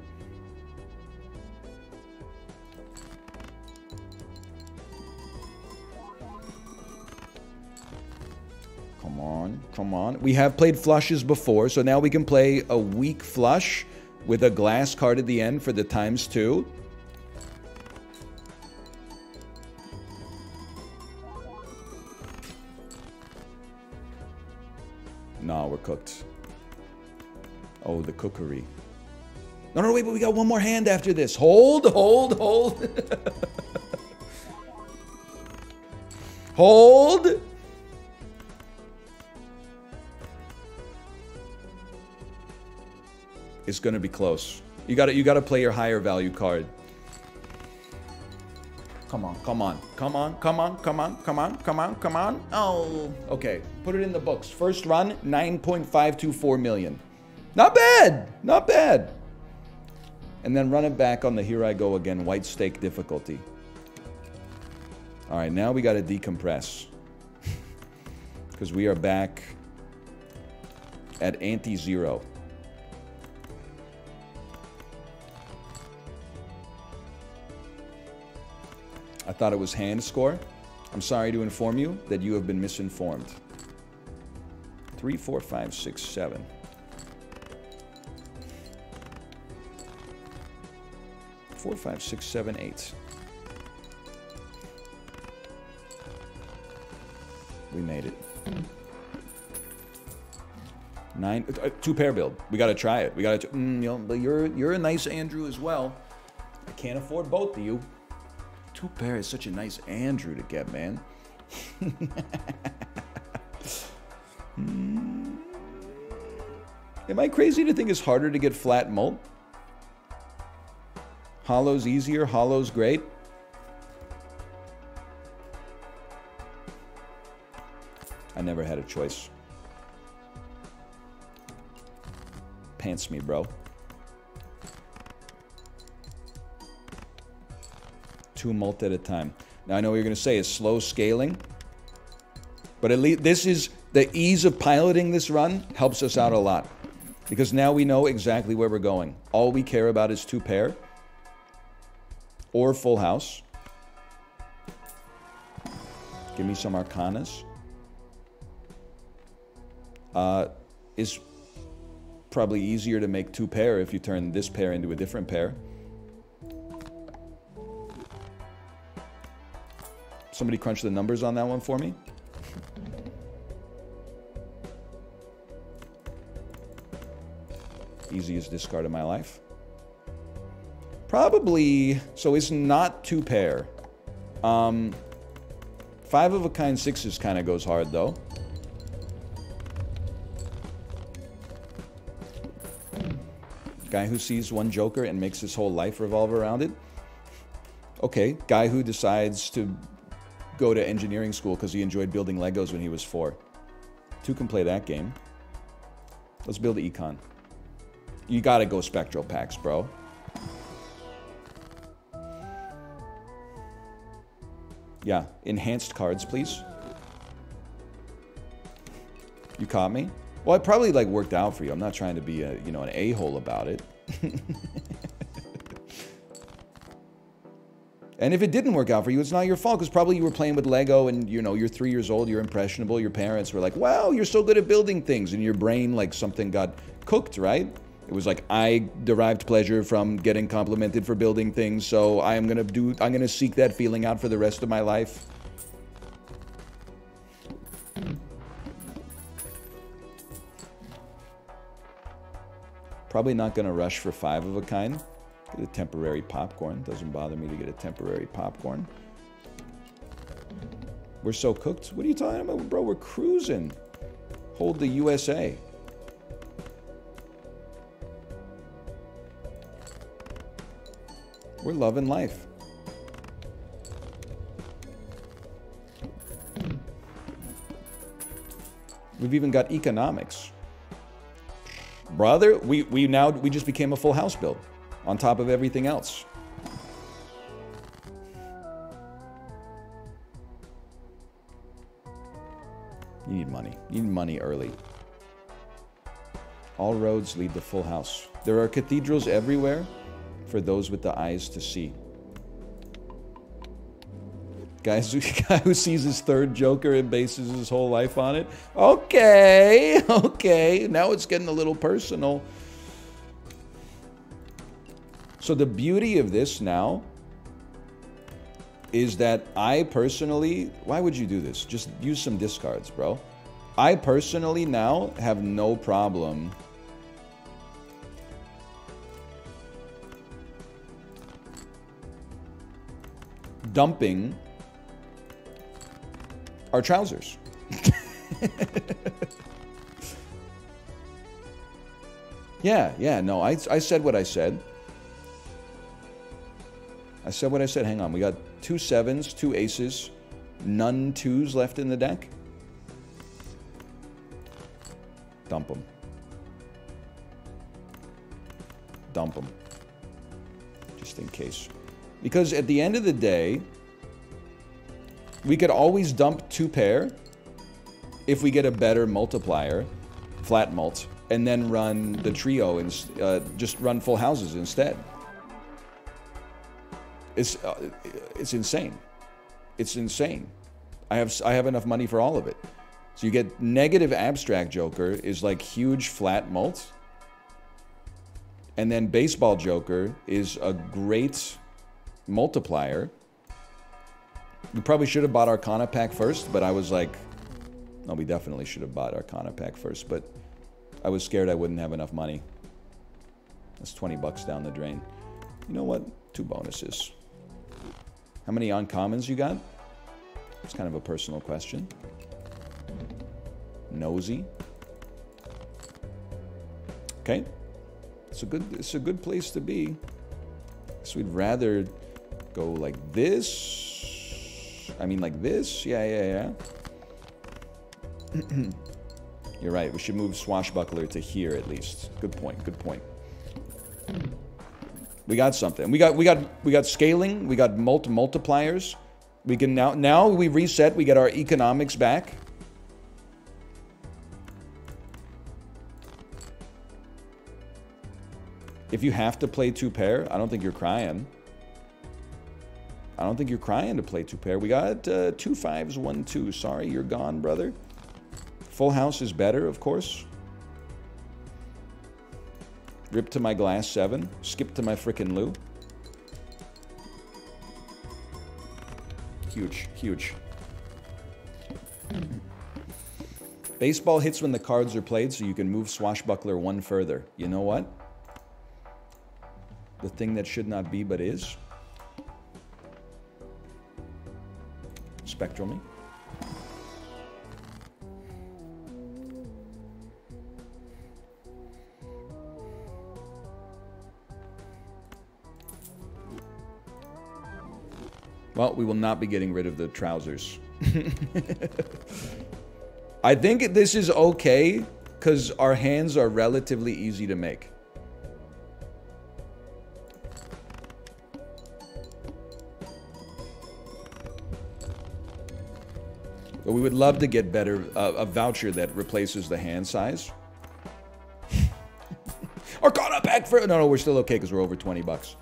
Come on, come on. We have played flushes before, so now we can play a weak flush with a glass card at the end for the times two. Nah, we're cooked. Oh, the cookery. No, no, wait, but we got one more hand after this. Hold, hold, hold. hold. It's going to be close. You got to you got to play your higher value card. Come on, come on, come on, come on, come on, come on, come on, come on. Oh, okay. Put it in the books. First run, 9.524 million. Not bad, not bad. And then run it back on the here I go again, white stake difficulty. All right, now we got to decompress. Because we are back at ante-zero. I thought it was hand score. I'm sorry to inform you that you have been misinformed. Three, four, five, six, seven. Four, five, six, seven, eight. We made it. Nine, uh, two pair build. We gotta try it. We gotta. Mm, you know, but you're you're a nice Andrew as well. I can't afford both of you. Two pair is such a nice Andrew to get, man. Hmm. Am I crazy to think it's harder to get flat mult? Hollow's easier, hollow's great. I never had a choice. Pants me, bro. Two mult at a time. Now I know what you're going to say is slow scaling, but at least this is the ease of piloting this run helps us out a lot because now we know exactly where we're going. All we care about is two pair or full house. Give me some arcanas. Uh, is probably easier to make two pair if you turn this pair into a different pair. Somebody crunch the numbers on that one for me. Easiest discard of my life. Probably, so it's not two pair. Um, five of a kind sixes kind of goes hard though. Guy who sees one Joker and makes his whole life revolve around it. Okay, guy who decides to go to engineering school because he enjoyed building Legos when he was four. Two can play that game. Let's build econ. You gotta go spectral packs, bro. Yeah, enhanced cards, please. You caught me? Well, it probably like worked out for you. I'm not trying to be a, you know, an a-hole about it. And if it didn't work out for you, it's not your fault because probably you were playing with Lego and you know you're three years old, you're impressionable. Your parents were like, "Wow, you're so good at building things," and your brain like something got cooked, right? It was like I derived pleasure from getting complimented for building things, so I am gonna do. I'm gonna seek that feeling out for the rest of my life. Probably not gonna rush for five of a kind. A temporary popcorn. Doesn't bother me to get a temporary popcorn. We're so cooked. What are you talking about, bro? We're cruising. Hold the USA. We're loving life. We've even got economics. Brother, we, we now we just became a full house build on top of everything else. You need money. You need money early. All roads lead to full house. There are cathedrals everywhere for those with the eyes to see. Guys, guy who sees his third Joker and bases his whole life on it. Okay, okay. Now it's getting a little personal. So the beauty of this now is that I personally, why would you do this? Just use some discards, bro. I personally now have no problem dumping our trousers. Yeah, yeah, no, I, I said what I said. I said what I said. Hang on. We got two sevens, two aces, none twos left in the deck. Dump them. Dump them. Just in case. Because at the end of the day, we could always dump two pair if we get a better multiplier, flat mult, and then run the trio and uh, just run full houses instead. It's uh, it's insane. It's insane. I have I have enough money for all of it. So you get negative abstract joker is like huge flat mult. And then baseball joker is a great multiplier. We probably should have bought Arcana pack first, but I was like, no, we definitely should have bought Arcana pack first, but I was scared I wouldn't have enough money. That's 20 bucks down the drain. You know what? Two bonuses. How many uncommons you got? It's kind of a personal question. Nosy. Okay. It's a good it's a good place to be. So we'd rather go like this. I mean like this. Yeah, yeah, yeah. You're right. We should move Swashbuckler to here at least. Good point. Good point. We got something. We got we got we got scaling. We got multi multipliers. We can now now we reset. We get our economics back. If you have to play two pair, I don't think you're crying. I don't think you're crying to play two pair. We got uh, two fives, one two. Sorry, you're gone, brother. Full house is better, of course. Rip to my glass seven. Skip to my frickin' loo. Huge, huge. Baseball hits when the cards are played, so you can move Swashbuckler one further. You know what? The thing that should not be but is. Spectral me. Well, we will not be getting rid of the trousers. I think this is okay because our hands are relatively easy to make. But we would love to get better, uh, a voucher that replaces the hand size. Arcana back for, no, no, we're still okay because we're over 20 bucks.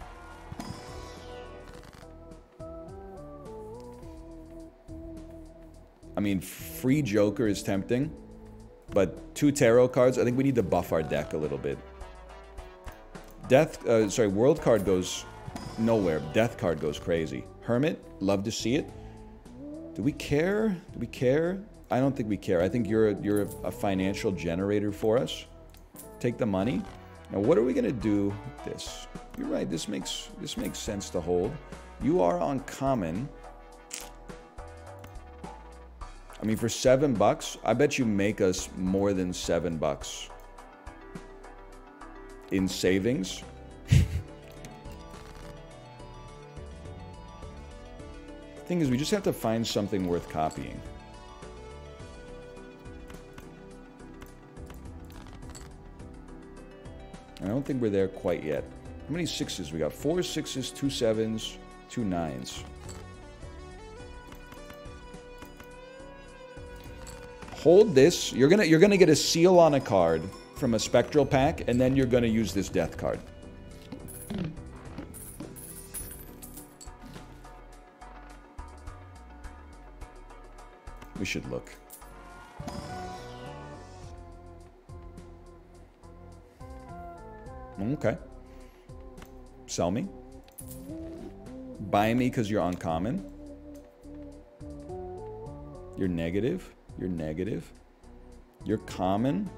Mean, free Joker is tempting, but two tarot cards, I think we need to buff our deck a little bit. Death, uh, sorry, World card goes nowhere. Death card goes crazy. Hermit, love to see it. Do we care? Do we care? I don't think we care. I think you're a, you're a financial generator for us. Take the money. Now, what are we gonna do with this? You're right. This makes this makes sense to hold. You are uncommon. I mean, for seven bucks, I bet you make us more than seven bucks in savings. Thing is, we just have to find something worth copying. I don't think we're there quite yet. How many sixes we got? Four sixes, two sevens, two nines. Hold this. You're gonna you're gonna get a seal on a card from a spectral pack, and then you're gonna use this death card. We should look. Okay. Sell me. Buy me because you're uncommon. You're negative. You're negative. You're common.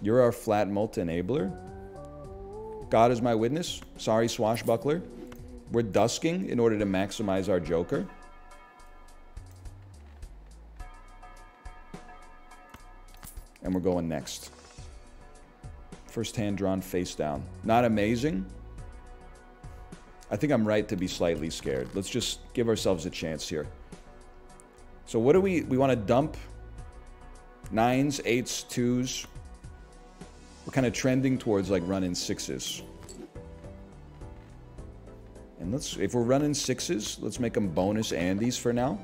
You're our flat multi enabler. God is my witness. Sorry, swashbuckler. We're dusking in order to maximize our joker. And we're going next. First hand drawn face down. Not amazing. I think I'm right to be slightly scared. Let's just give ourselves a chance here. So what do we... We want to dump nines, eights, twos. We're kind of trending towards like running sixes. And let's... If we're running sixes, let's make them bonus Andes for now.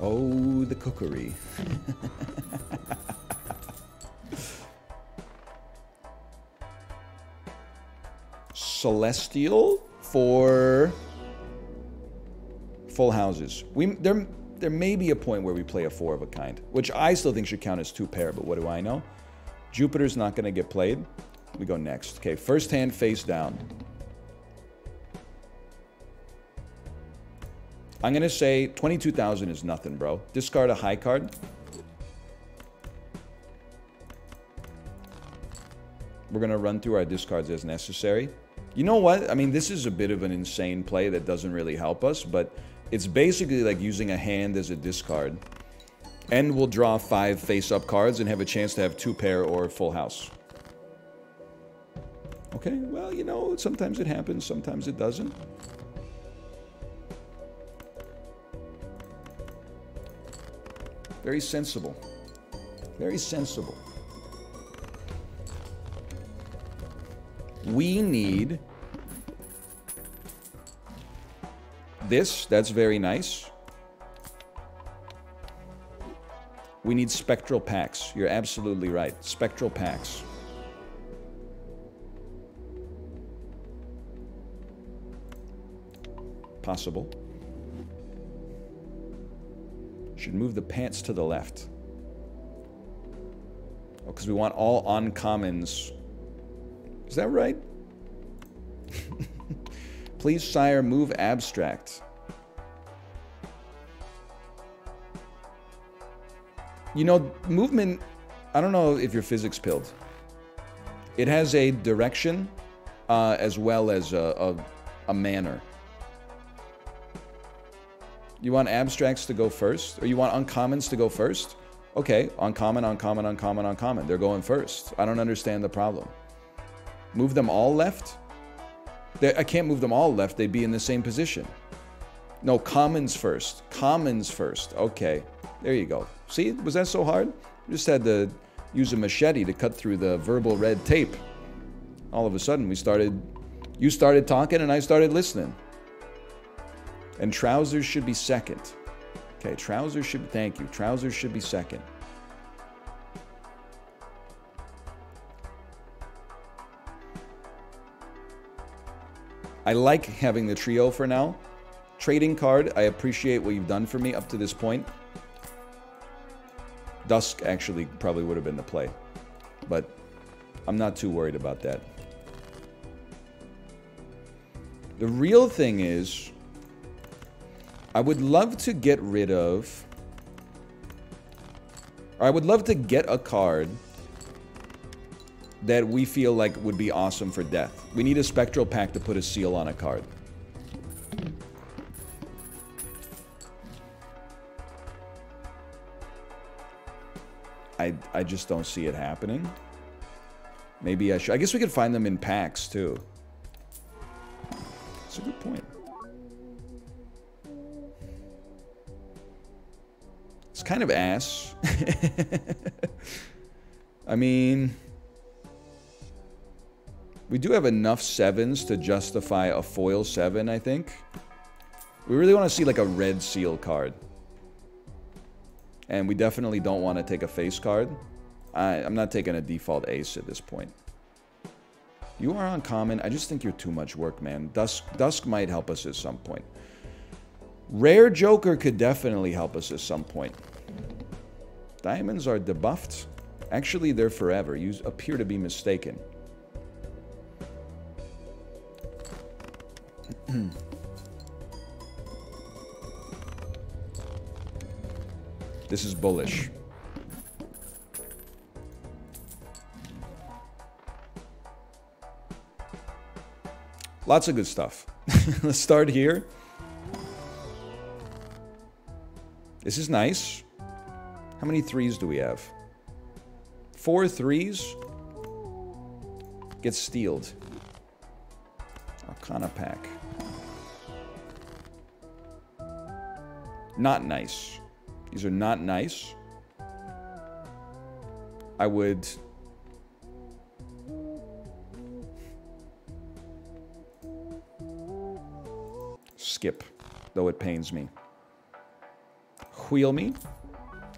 Oh, the cookery. Celestial for full houses. We there there may be a point where we play a four of a kind, which I still think should count as two pair, but what do I know? Jupiter's not going to get played. We go next. Okay, first hand face down. I'm going to say 22,000 is nothing, bro. Discard a high card. We're going to run through our discards as necessary. You know what? I mean, this is a bit of an insane play that doesn't really help us, but it's basically like using a hand as a discard. And we'll draw five face-up cards and have a chance to have two pair or full house. Okay, well, you know, sometimes it happens, sometimes it doesn't. Very sensible. Very sensible. We need this. That's very nice. We need spectral packs. You're absolutely right. Spectral packs. Possible. Should move the pants to the left. Oh, because we want all uncommons. Is that right? Please, sire, move abstract. You know, movement, I don't know if you're physics pilled. It has a direction uh, as well as a, a, a manner. You want abstracts to go first? Or you want uncommons to go first? Okay, uncommon, uncommon, uncommon, uncommon. They're going first. I don't understand the problem. Move them all left? They're, I can't move them all left. They'd be in the same position. No, commons first. Commons first. Okay, there you go. See, was that so hard? just had to use a machete to cut through the verbal red tape. All of a sudden, we started, you started talking and I started listening. And trousers should be second. Okay, trousers should, be thank you. Trousers should be second. I like having the trio for now. Trading card, I appreciate what you've done for me up to this point. Dusk actually probably would have been the play. But I'm not too worried about that. The real thing is, I would love to get rid of... or I would love to get a card that we feel like would be awesome for death. We need a spectral pack to put a seal on a card. I, I just don't see it happening. Maybe I should. I guess we could find them in packs, too. That's a good point. It's kind of ass. I mean... We do have enough sevens to justify a foil seven, I think. We really want to see like a red seal card. And we definitely don't want to take a face card. I, I'm not taking a default ace at this point. You are uncommon. I just think you're too much work, man. Dusk, Dusk might help us at some point. Rare Joker could definitely help us at some point. Diamonds are debuffed. Actually, they're forever. You appear to be mistaken. Hmm. this is bullish. Lots of good stuff. Let's start here. This is nice. How many threes do we have? Four threes. Gets steeled. Arcana pack. Not nice. These are not nice. I would skip, though it pains me. Wheel me.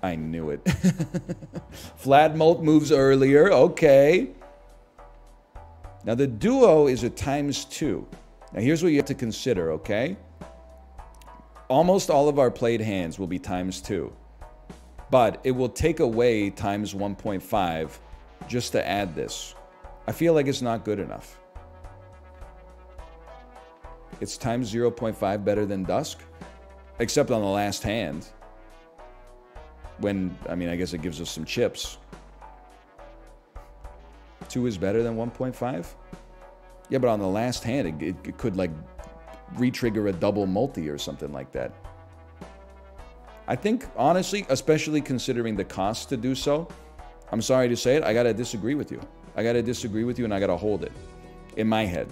I knew it. Flat mult moves earlier. Okay. Now the duo is a times two. Now here's what you have to consider, okay? Almost all of our played hands will be times two. But it will take away times 1.5 just to add this. I feel like it's not good enough. It's times 0.5 better than Dusk, except on the last hand. When, I mean, I guess it gives us some chips. 2 is better than 1.5? Yeah, but on the last hand, it, it could, like, re-trigger a double multi or something like that. I think, honestly, especially considering the cost to do so, I'm sorry to say it, I gotta disagree with you. I gotta disagree with you and I gotta hold it in my head.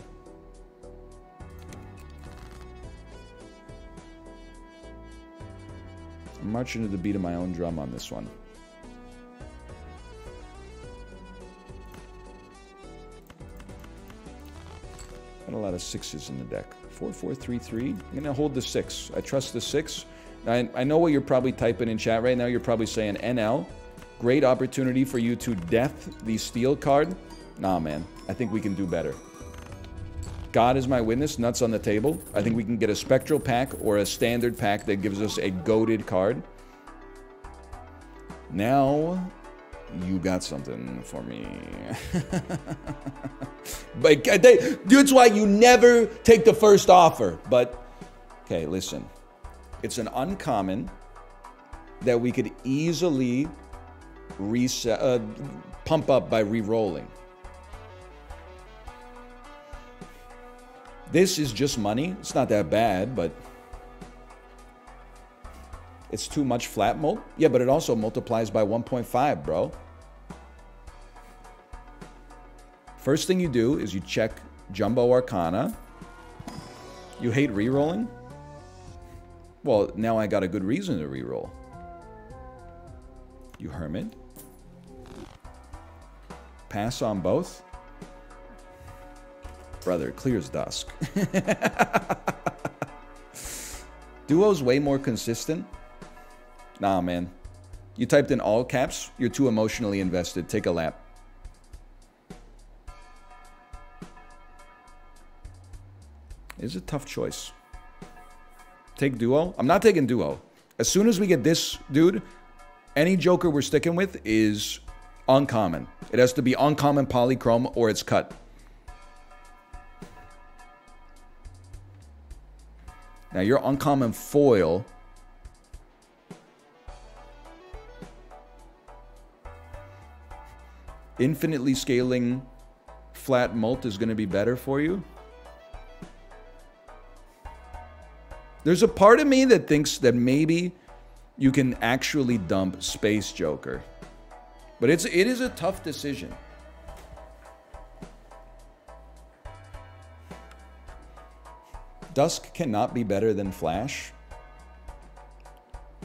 I'm marching to the beat of my own drum on this one. Got a lot of sixes in the deck. Four, four, three, three. I'm gonna hold the six. I trust the six. I, I know what you're probably typing in chat right now. You're probably saying NL. Great opportunity for you to death the steel card. Nah, man. I think we can do better. God is my witness. Nuts on the table. I think we can get a spectral pack or a standard pack that gives us a goaded card. Now, you got something for me. but that's why you never take the first offer. But, okay, listen. It's an uncommon that we could easily reset, uh, pump up by re-rolling. This is just money. It's not that bad, but it's too much flat mult. Yeah, but it also multiplies by 1.5, bro. First thing you do is you check Jumbo Arcana. You hate re-rolling? Well, now I got a good reason to re-roll. You Hermit. Pass on both. Brother, clears dusk. Duo's way more consistent. Nah, man. You typed in all caps. You're too emotionally invested. Take a lap. It's a tough choice. Take duo. I'm not taking duo. As soon as we get this dude, any Joker we're sticking with is uncommon. It has to be uncommon polychrome or it's cut. Now your uncommon foil infinitely scaling flat mult is going to be better for you. There's a part of me that thinks that maybe you can actually dump Space Joker. But it's it is a tough decision. Dusk cannot be better than Flash.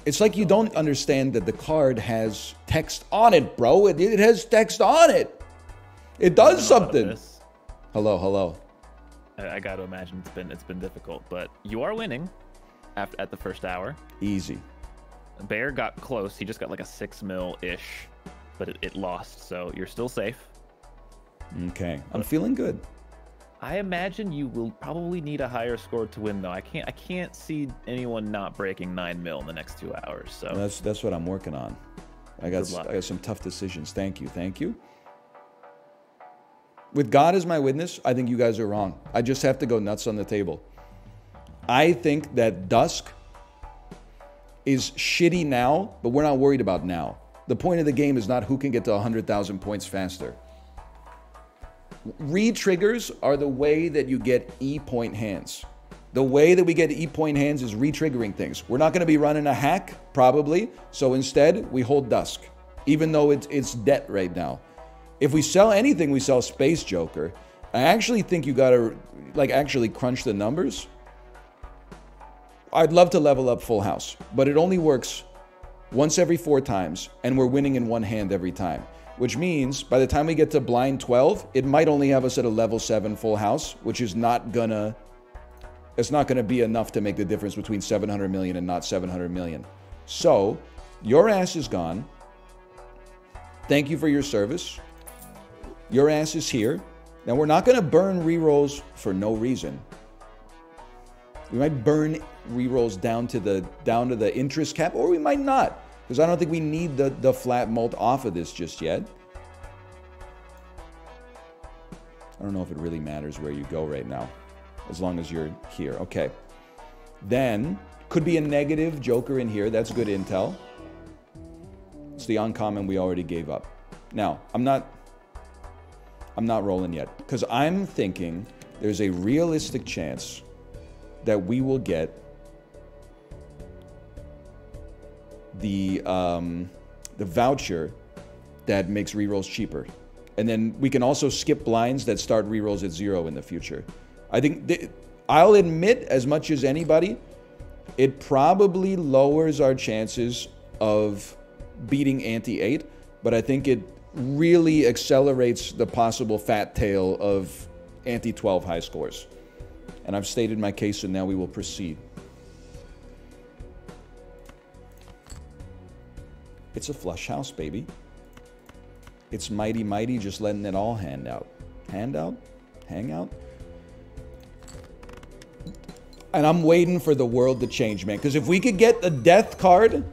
It's like you don't understand that the card has text on it, bro. It, it has text on it. It does something. Hello, hello. I, I got to imagine it's been it's been difficult, but you are winning after at the first hour. Easy. Bear got close. He just got like a six mil ish, but it, it lost. So you're still safe. Okay, I'm feeling good. I imagine you will probably need a higher score to win, though. I can't I can't see anyone not breaking nine mil in the next two hours. So that's that's what I'm working on. I got I got some tough decisions. Thank you, thank you. With God as my witness, I think you guys are wrong. I just have to go nuts on the table. I think that Dusk is shitty now, but we're not worried about now. The point of the game is not who can get to 100,000 points faster. Re triggers are the way that you get E point hands. The way that we get E point hands is re-triggering things. We're not going to be running a hack, probably. So instead, we hold Dusk, even though it's, it's debt right now. If we sell anything, we sell Space Joker. I actually think you got to, like, actually crunch the numbers. I'd love to level up Full House, but it only works once every four times, and we're winning in one hand every time. Which means by the time we get to blind 12, it might only have us at a level 7 Full House, which is not gonna it's not to be enough to make the difference between 700 million and not 700 million. So, your ass is gone. Thank you for your service. Your ass is here. Now, we're not going to burn rerolls for no reason. We might burn rerolls down to the down to the interest cap, or we might not, because I don't think we need the, the flat mult off of this just yet. I don't know if it really matters where you go right now as long as you're here. Okay. Then, could be a negative joker in here. That's good intel. It's the uncommon we already gave up. Now, I'm not I'm not rolling yet because I'm thinking there's a realistic chance that we will get the um, the voucher that makes rerolls cheaper, and then we can also skip blinds that start rerolls at zero in the future. I think th- I'll admit as much as anybody, it probably lowers our chances of beating ante eight, but I think it really accelerates the possible fat tail of ante 12 high scores. And I've stated my case, and now we will proceed. It's a flush house, baby. It's mighty, mighty, just letting it all hand out. Hand out? Hang out? and I'm waiting for the world to change, man. Because if we could get the death card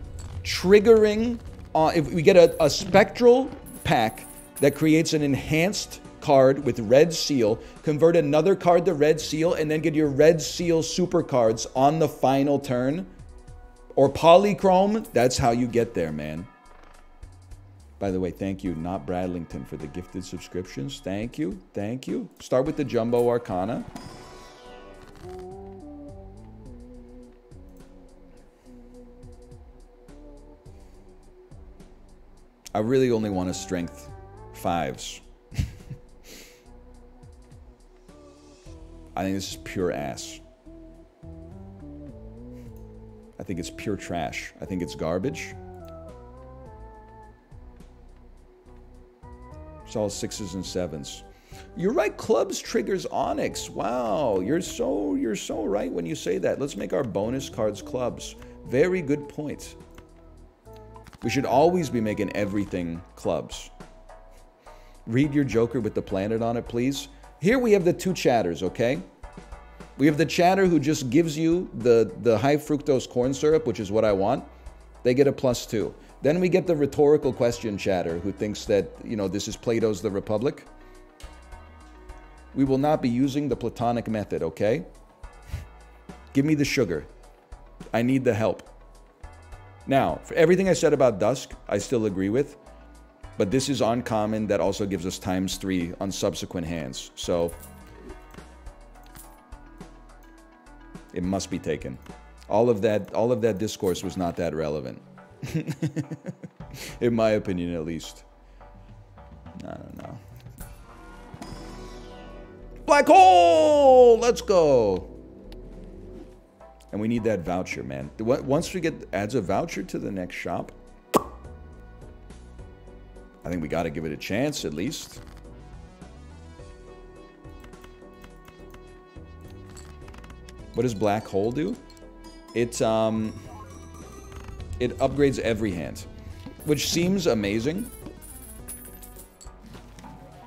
triggering, uh, if we get a, a spectral pack that creates an enhanced card with red seal, convert another card to red seal, and then get your red seal super cards on the final turn, or polychrome, that's how you get there, man. By the way, thank you, not Bradlington, for the gifted subscriptions. Thank you, thank you. Start with the Jumbo Arcana. I really only want to strength fives. I think this is pure ass. I think it's pure trash. I think it's garbage. It's all sixes and sevens. You're right. Clubs triggers Onyx. Wow, you're so you're so right when you say that. Let's make our bonus cards clubs. Very good point. We should always be making everything clubs. Read your Joker with the planet on it, please. Here we have the two chatters, okay? We have the chatter who just gives you the, the high fructose corn syrup, which is what I want. They get a plus two. Then we get the rhetorical question chatter who thinks that, you know, this is Plato's The Republic. We will not be using the Platonic method, okay? Give me the sugar. I need the help. Now, for everything I said about Dusk, I still agree with. But this is uncommon that also gives us times three on subsequent hands. So it must be taken. All of that all of that discourse was not that relevant. In my opinion at least. I don't know. Black hole! Let's go. And we need that voucher, man. Once we get adds a voucher to the next shop, I think we got to give it a chance at least. What does Black Hole do? It um it upgrades every hand, which seems amazing.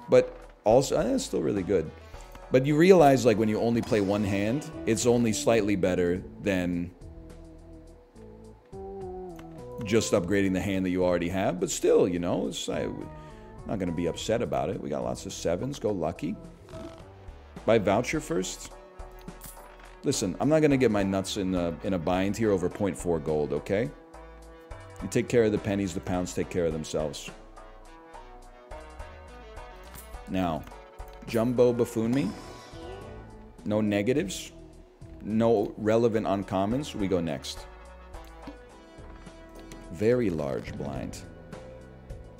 But also, eh, it's still really good. But you realize, like, when you only play one hand, it's only slightly better than just upgrading the hand that you already have. But still, you know, it's, I'm not going to be upset about it. We got lots of sevens. Go lucky. Buy voucher first. Listen, I'm not going to get my nuts in a, in a bind here over 0.4 gold, okay? You take care of the pennies, the pounds take care of themselves. Now, Jumbo buffoon me. No negatives. no relevant uncommons, we go next. Very large blind.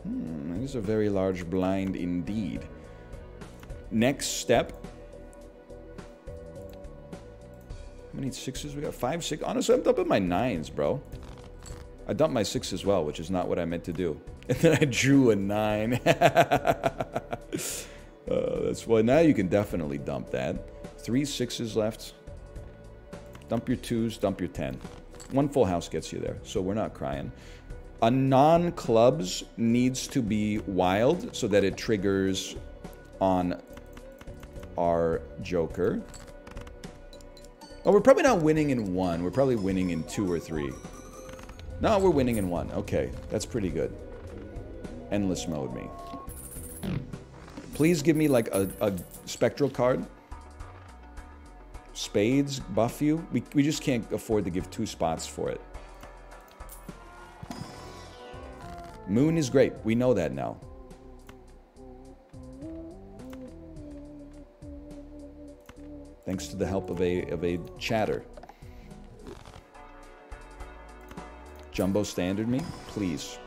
Hmm, this is a very large blind indeed. Next step. How many sixes we got? Five, six. Honestly, I'm dumping my nines, bro. I dumped my six as well, which is not what I meant to do. And then I drew a nine. uh, that's why now you can definitely dump that. Three sixes left. Dump your twos, dump your ten. One full house gets you there, so we're not crying. A non-clubs needs to be wild so that it triggers on our joker. Oh, we're probably not winning in one. We're probably winning in two or three. No, we're winning in one. Okay, that's pretty good. Endless mode me. Please give me like a, a spectral card. Spades buff you. We, we just can't afford to give two spots for it. Moon is great. We know that now. Thanks to the help of a of a chatter. Jumbo standard me, please.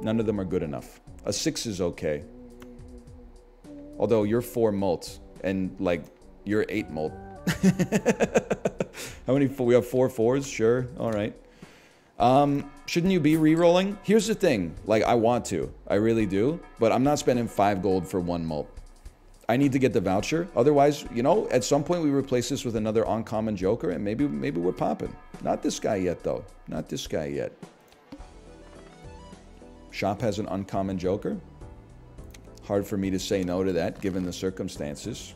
None of them are good enough. A six is okay. Although you're four mult and like you're eight mult. How many? We have four fours. Sure. All right. Um, shouldn't you be re-rolling? Here's the thing. Like, I want to. I really do. But I'm not spending five gold for one mult. I need to get the voucher. Otherwise, you know, at some point we replace this with another uncommon joker and maybe maybe we're popping. Not this guy yet, though. Not this guy yet. Shop has an uncommon joker. Hard for me to say no to that, given the circumstances.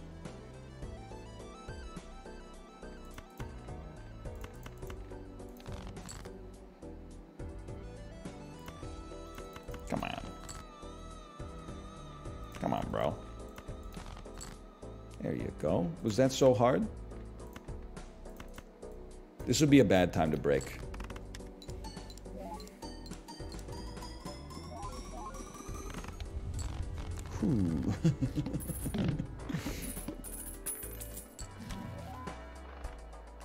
Go. Was that so hard? This would be a bad time to break.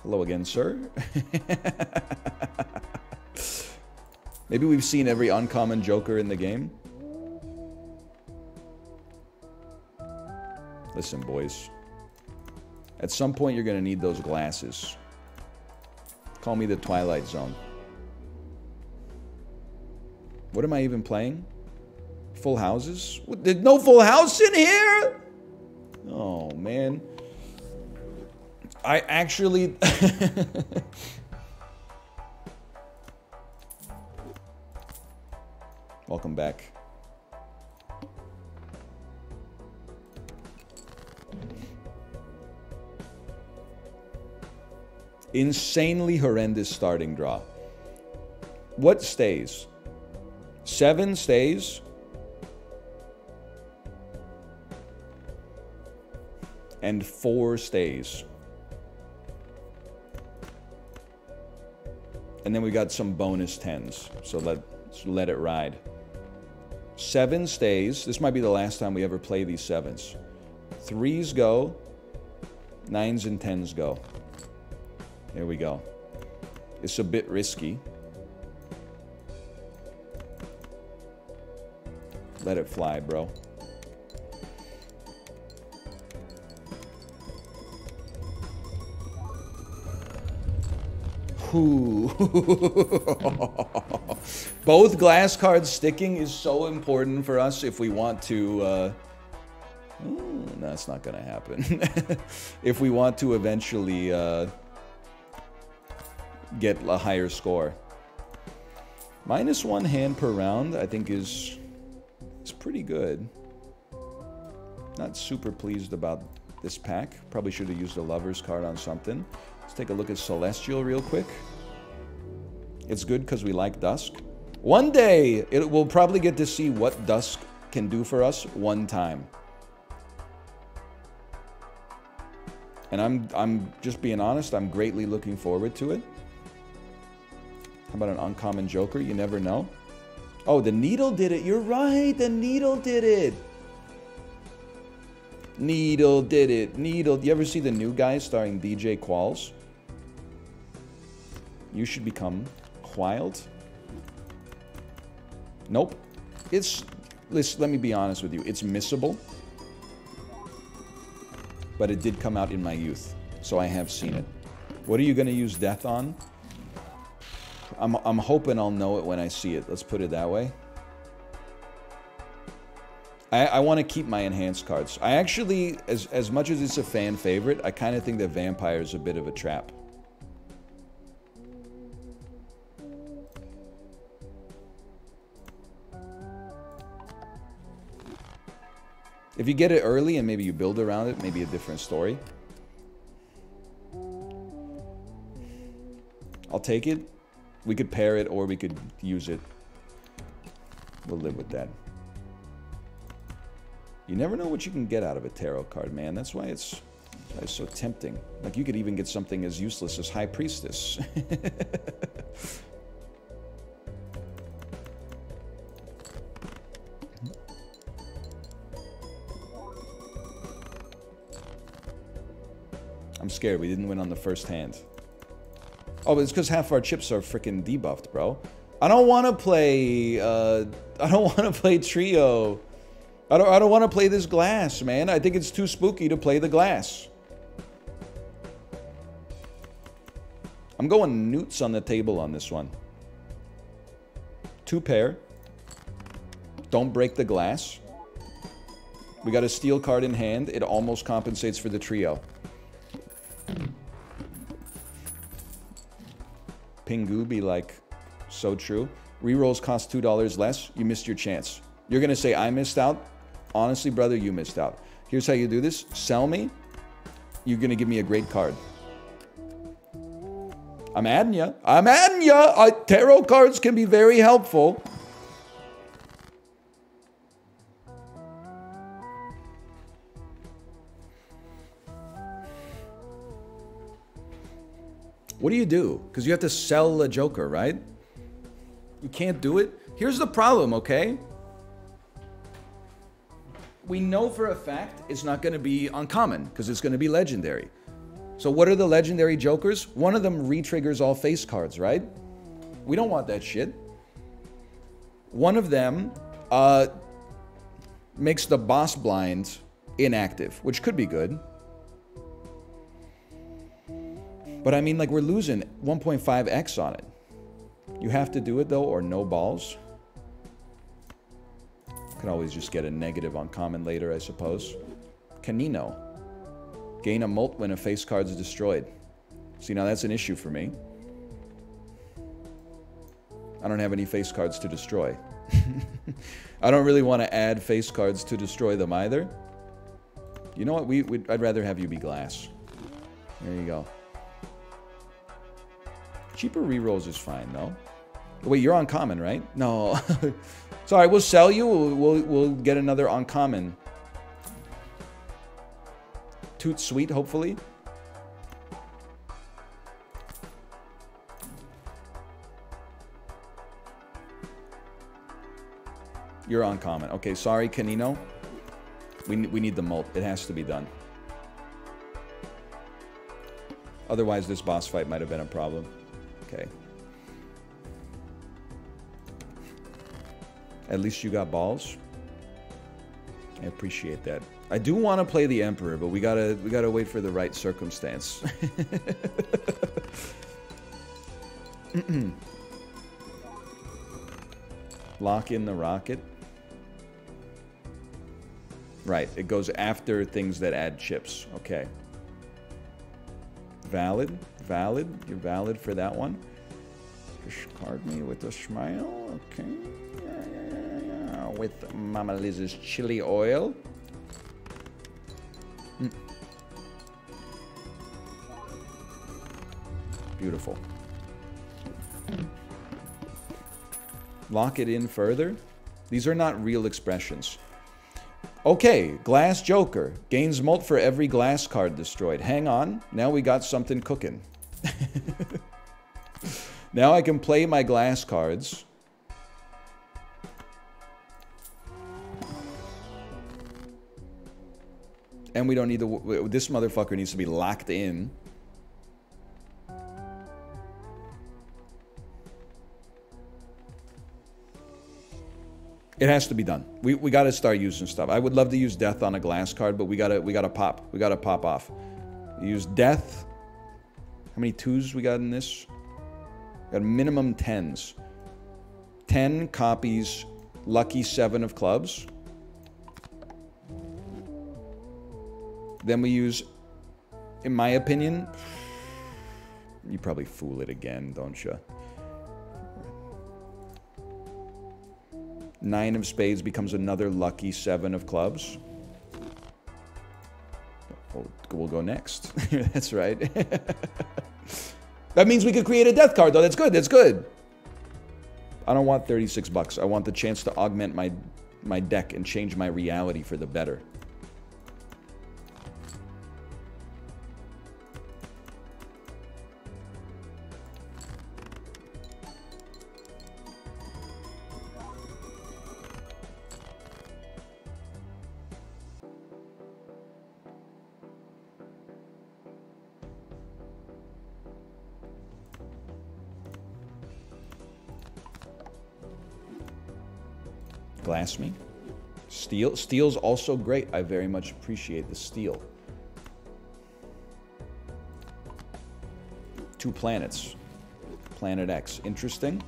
Hello again, sir. Maybe we've seen every uncommon joker in the game. Listen, boys. At some point, you're going to need those glasses. Call me the Twilight Zone. What am I even playing? Full houses? What, there's no full house in here? Oh, man. I actually... Welcome back. Insanely horrendous starting draw. What stays? Seven stays. And four stays. And then we got some bonus tens. So let, so let it ride. Seven stays. This might be the last time we ever play these sevens. Threes go. Nines and tens go. Here we go. It's a bit risky. Let it fly, bro. Both glass cards sticking is so important for us if we want to... Uh, ooh, that's not going to happen. if we want to eventually... Uh, get a higher score. Minus one hand per round, I think is is pretty good. Not super pleased about this pack. Probably should have used a lover's card on something. Let's take a look at Celestial real quick. It's good because we like Dusk. One day, it will probably get to see what Dusk can do for us one time. And I'm, I'm just being honest, I'm greatly looking forward to it. How about an uncommon joker? You never know. Oh, the needle did it. You're right. The needle did it. Needle did it. Needle. Do you ever see the new guy starring DJ Qualls? You should become Wild. Nope. It's, let's, let me be honest with you. It's missable. But it did come out in my youth. So I have seen it. What are you going to use death on? I'm, I'm hoping I'll know it when I see it. Let's put it that way. I, I want to keep my enhanced cards. I actually, as, as much as it's a fan favorite, I kind of think that Vampire is a bit of a trap. If you get it early and maybe you build around it, maybe a different story. I'll take it. We could pair it or we could use it. We'll live with that. You never know what you can get out of a tarot card, man. That's why it's, why it's so tempting. Like, you could even get something as useless as High Priestess. I'm scared. We didn't win on the first hand. Oh, it's because half our chips are freaking debuffed, bro. I don't want to play, uh, I don't want to play trio. I don't, I don't want to play this glass, man. I think it's too spooky to play the glass. I'm going newts on the table on this one. Two pair. Don't break the glass. We got a steel card in hand. It almost compensates for the trio. Pingu be like, so true. Rerolls cost $2 less. You missed your chance. You're going to say, I missed out? Honestly, brother, you missed out. Here's how you do this. Sell me. You're going to give me a great card. I'm adding you. I'm adding you. Tarot cards can be very helpful. What do you do? Because you have to sell a Joker, right? You can't do it? Here's the problem, okay? We know for a fact it's not going to be uncommon because it's going to be legendary. So what are the legendary Jokers? One of them re-triggers all face cards, right? We don't want that shit. One of them uh, makes the boss blind inactive, which could be good. But I mean, like, we're losing 1.5x on it. You have to do it, though, or no balls. Could always just get a negative on common later, I suppose. Canio. Gain a mult when a face card is destroyed. See, now that's an issue for me. I don't have any face cards to destroy. I don't really want to add face cards to destroy them either. You know what? We, I'd rather have you be glass. There you go. Cheaper rerolls is fine, though. Wait, you're uncommon, right? No. Sorry, we'll sell you. We'll, we'll, we'll get another uncommon. Toot sweet, hopefully. You're uncommon. Okay, sorry, Canio. We, we need the mult. It has to be done. Otherwise, this boss fight might have been a problem. Okay. At least you got balls. I appreciate that. I do want to play the Emperor, but we gotta we gotta wait for the right circumstance. Lock in the rocket. Right, it goes after things that add chips. Okay. Valid valid. You're valid for that one. Just card me with a smile. Okay. Yeah, yeah, yeah, with Mama Liz's chili oil. Mm. Beautiful. Lock it in further. These are not real expressions. Okay, Glass Joker. Gains mult for every glass card destroyed. Hang on. Now we got something cooking. now I can play my glass cards. And we don't need the... This motherfucker needs to be locked in. It has to be done. We, we got to start using stuff. I would love to use death on a glass card, but we got to we got to pop. We got to pop off. Use death. How many twos we got in this? Got a minimum tens. 10 copies, lucky 7 of clubs. Then we use, in my opinion, you probably fool it again, don't you? Nine of spades becomes another lucky seven of clubs. We'll, go next. That's right. that means we could create a death card, though. That's good. That's good. I don't want 36 bucks. I want the chance to augment my my deck and change my reality for the better. Steel. Steel's also great. I very much appreciate the steel. Two planets. Planet X. Interesting.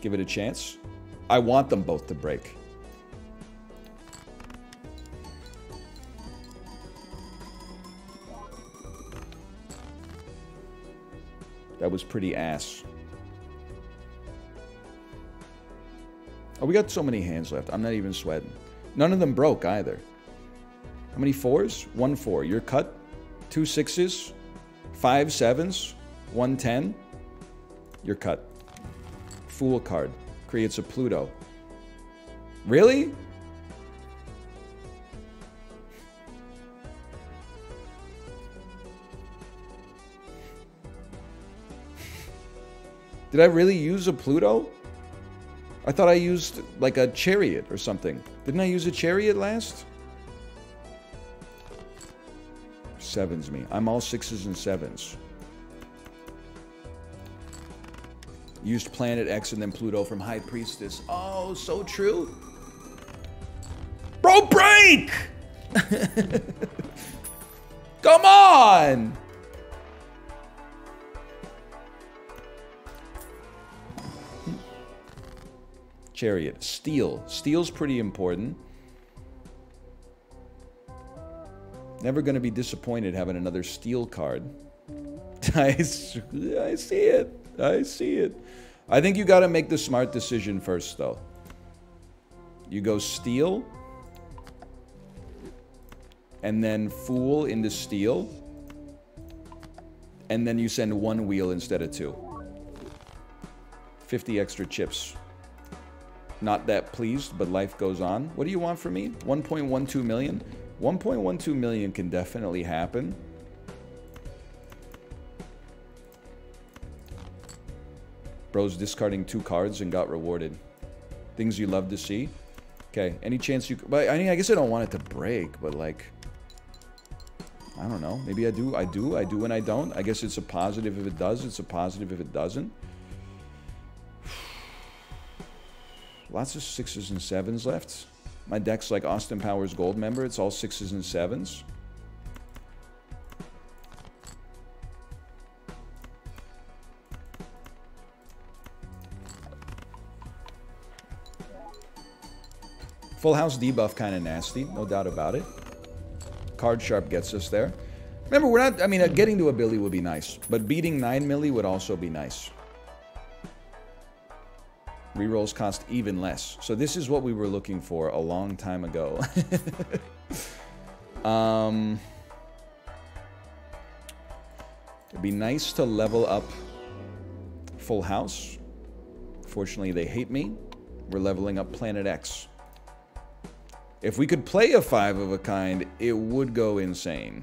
Give it a chance. I want them both to break. That was pretty ass. Oh, we got so many hands left. I'm not even sweating. None of them broke either. How many fours? One four. You're cut. Two sixes. Five sevens. One ten. You're cut. Fool card. Creates a Pluto. Really? Did I really use a Pluto? I thought I used like a chariot or something. Didn't I use a chariot last? Sevens me. I'm all sixes and sevens. Used Planet X and then Pluto from High Priestess. Oh, so true. Bro, break! Come on! Chariot. Steel. Steel's pretty important. Never going to be disappointed having another steel card. I, I see it. I see it. I think you got to make the smart decision first, though. You go steel, and then fool into steel, and then you send one wheel instead of two. 50 extra chips. Not that pleased, but life goes on. What do you want from me? 1.12 million? 1.12 million can definitely happen. Bro's discarding two cards and got rewarded. Things you love to see. Okay, any chance you... But I mean, I guess I don't want it to break, but like... I don't know. Maybe I do. I do. I do and I don't. I guess it's a positive if it does. It's a positive if it doesn't. Lots of sixes and sevens left. My deck's like Austin Powers Goldmember. It's all sixes and sevens. Full House debuff kind of nasty, no doubt about it. Card Sharp gets us there. Remember, we're not, I mean, uh, getting to a Billy would be nice, but beating 9 milli would also be nice. Rerolls cost even less. So this is what we were looking for a long time ago. um, it'd be nice to level up Full House. Fortunately, they hate me. We're leveling up Planet X. If we could play a five of a kind, it would go insane.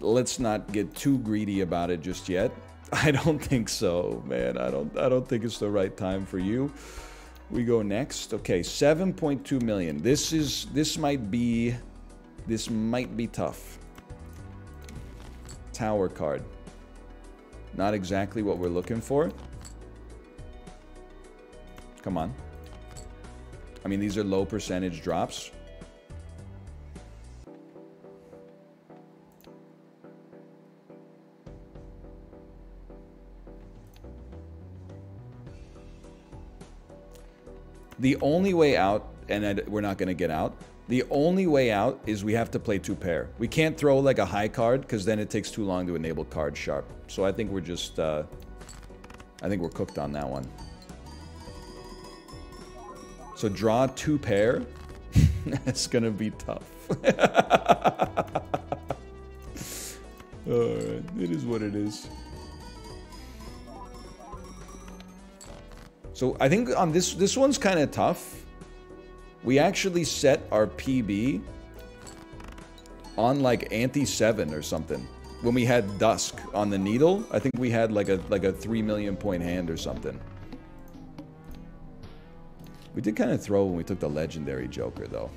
Let's not get too greedy about it just yet. I don't think so, man. I don't I don't think it's the right time for you. We go next. Okay, 7.2 million. This is this might be this might be tough. Tower card. Not exactly what we're looking for. Come on. I mean, these are low percentage drops. The only way out, and we're not going to get out, the only way out is we have to play two pair. We can't throw like a high card because then it takes too long to enable card sharp. So I think we're just, uh, I think we're cooked on that one. So draw two pair. That's going to be tough. Alright, it is what it is. So I think on this this one's kind of tough. We actually set our PB on like ante-7 or something. When we had Dusk on the needle, I think we had like a like a 3 million point hand or something. We did kind of throw when we took the legendary Joker though.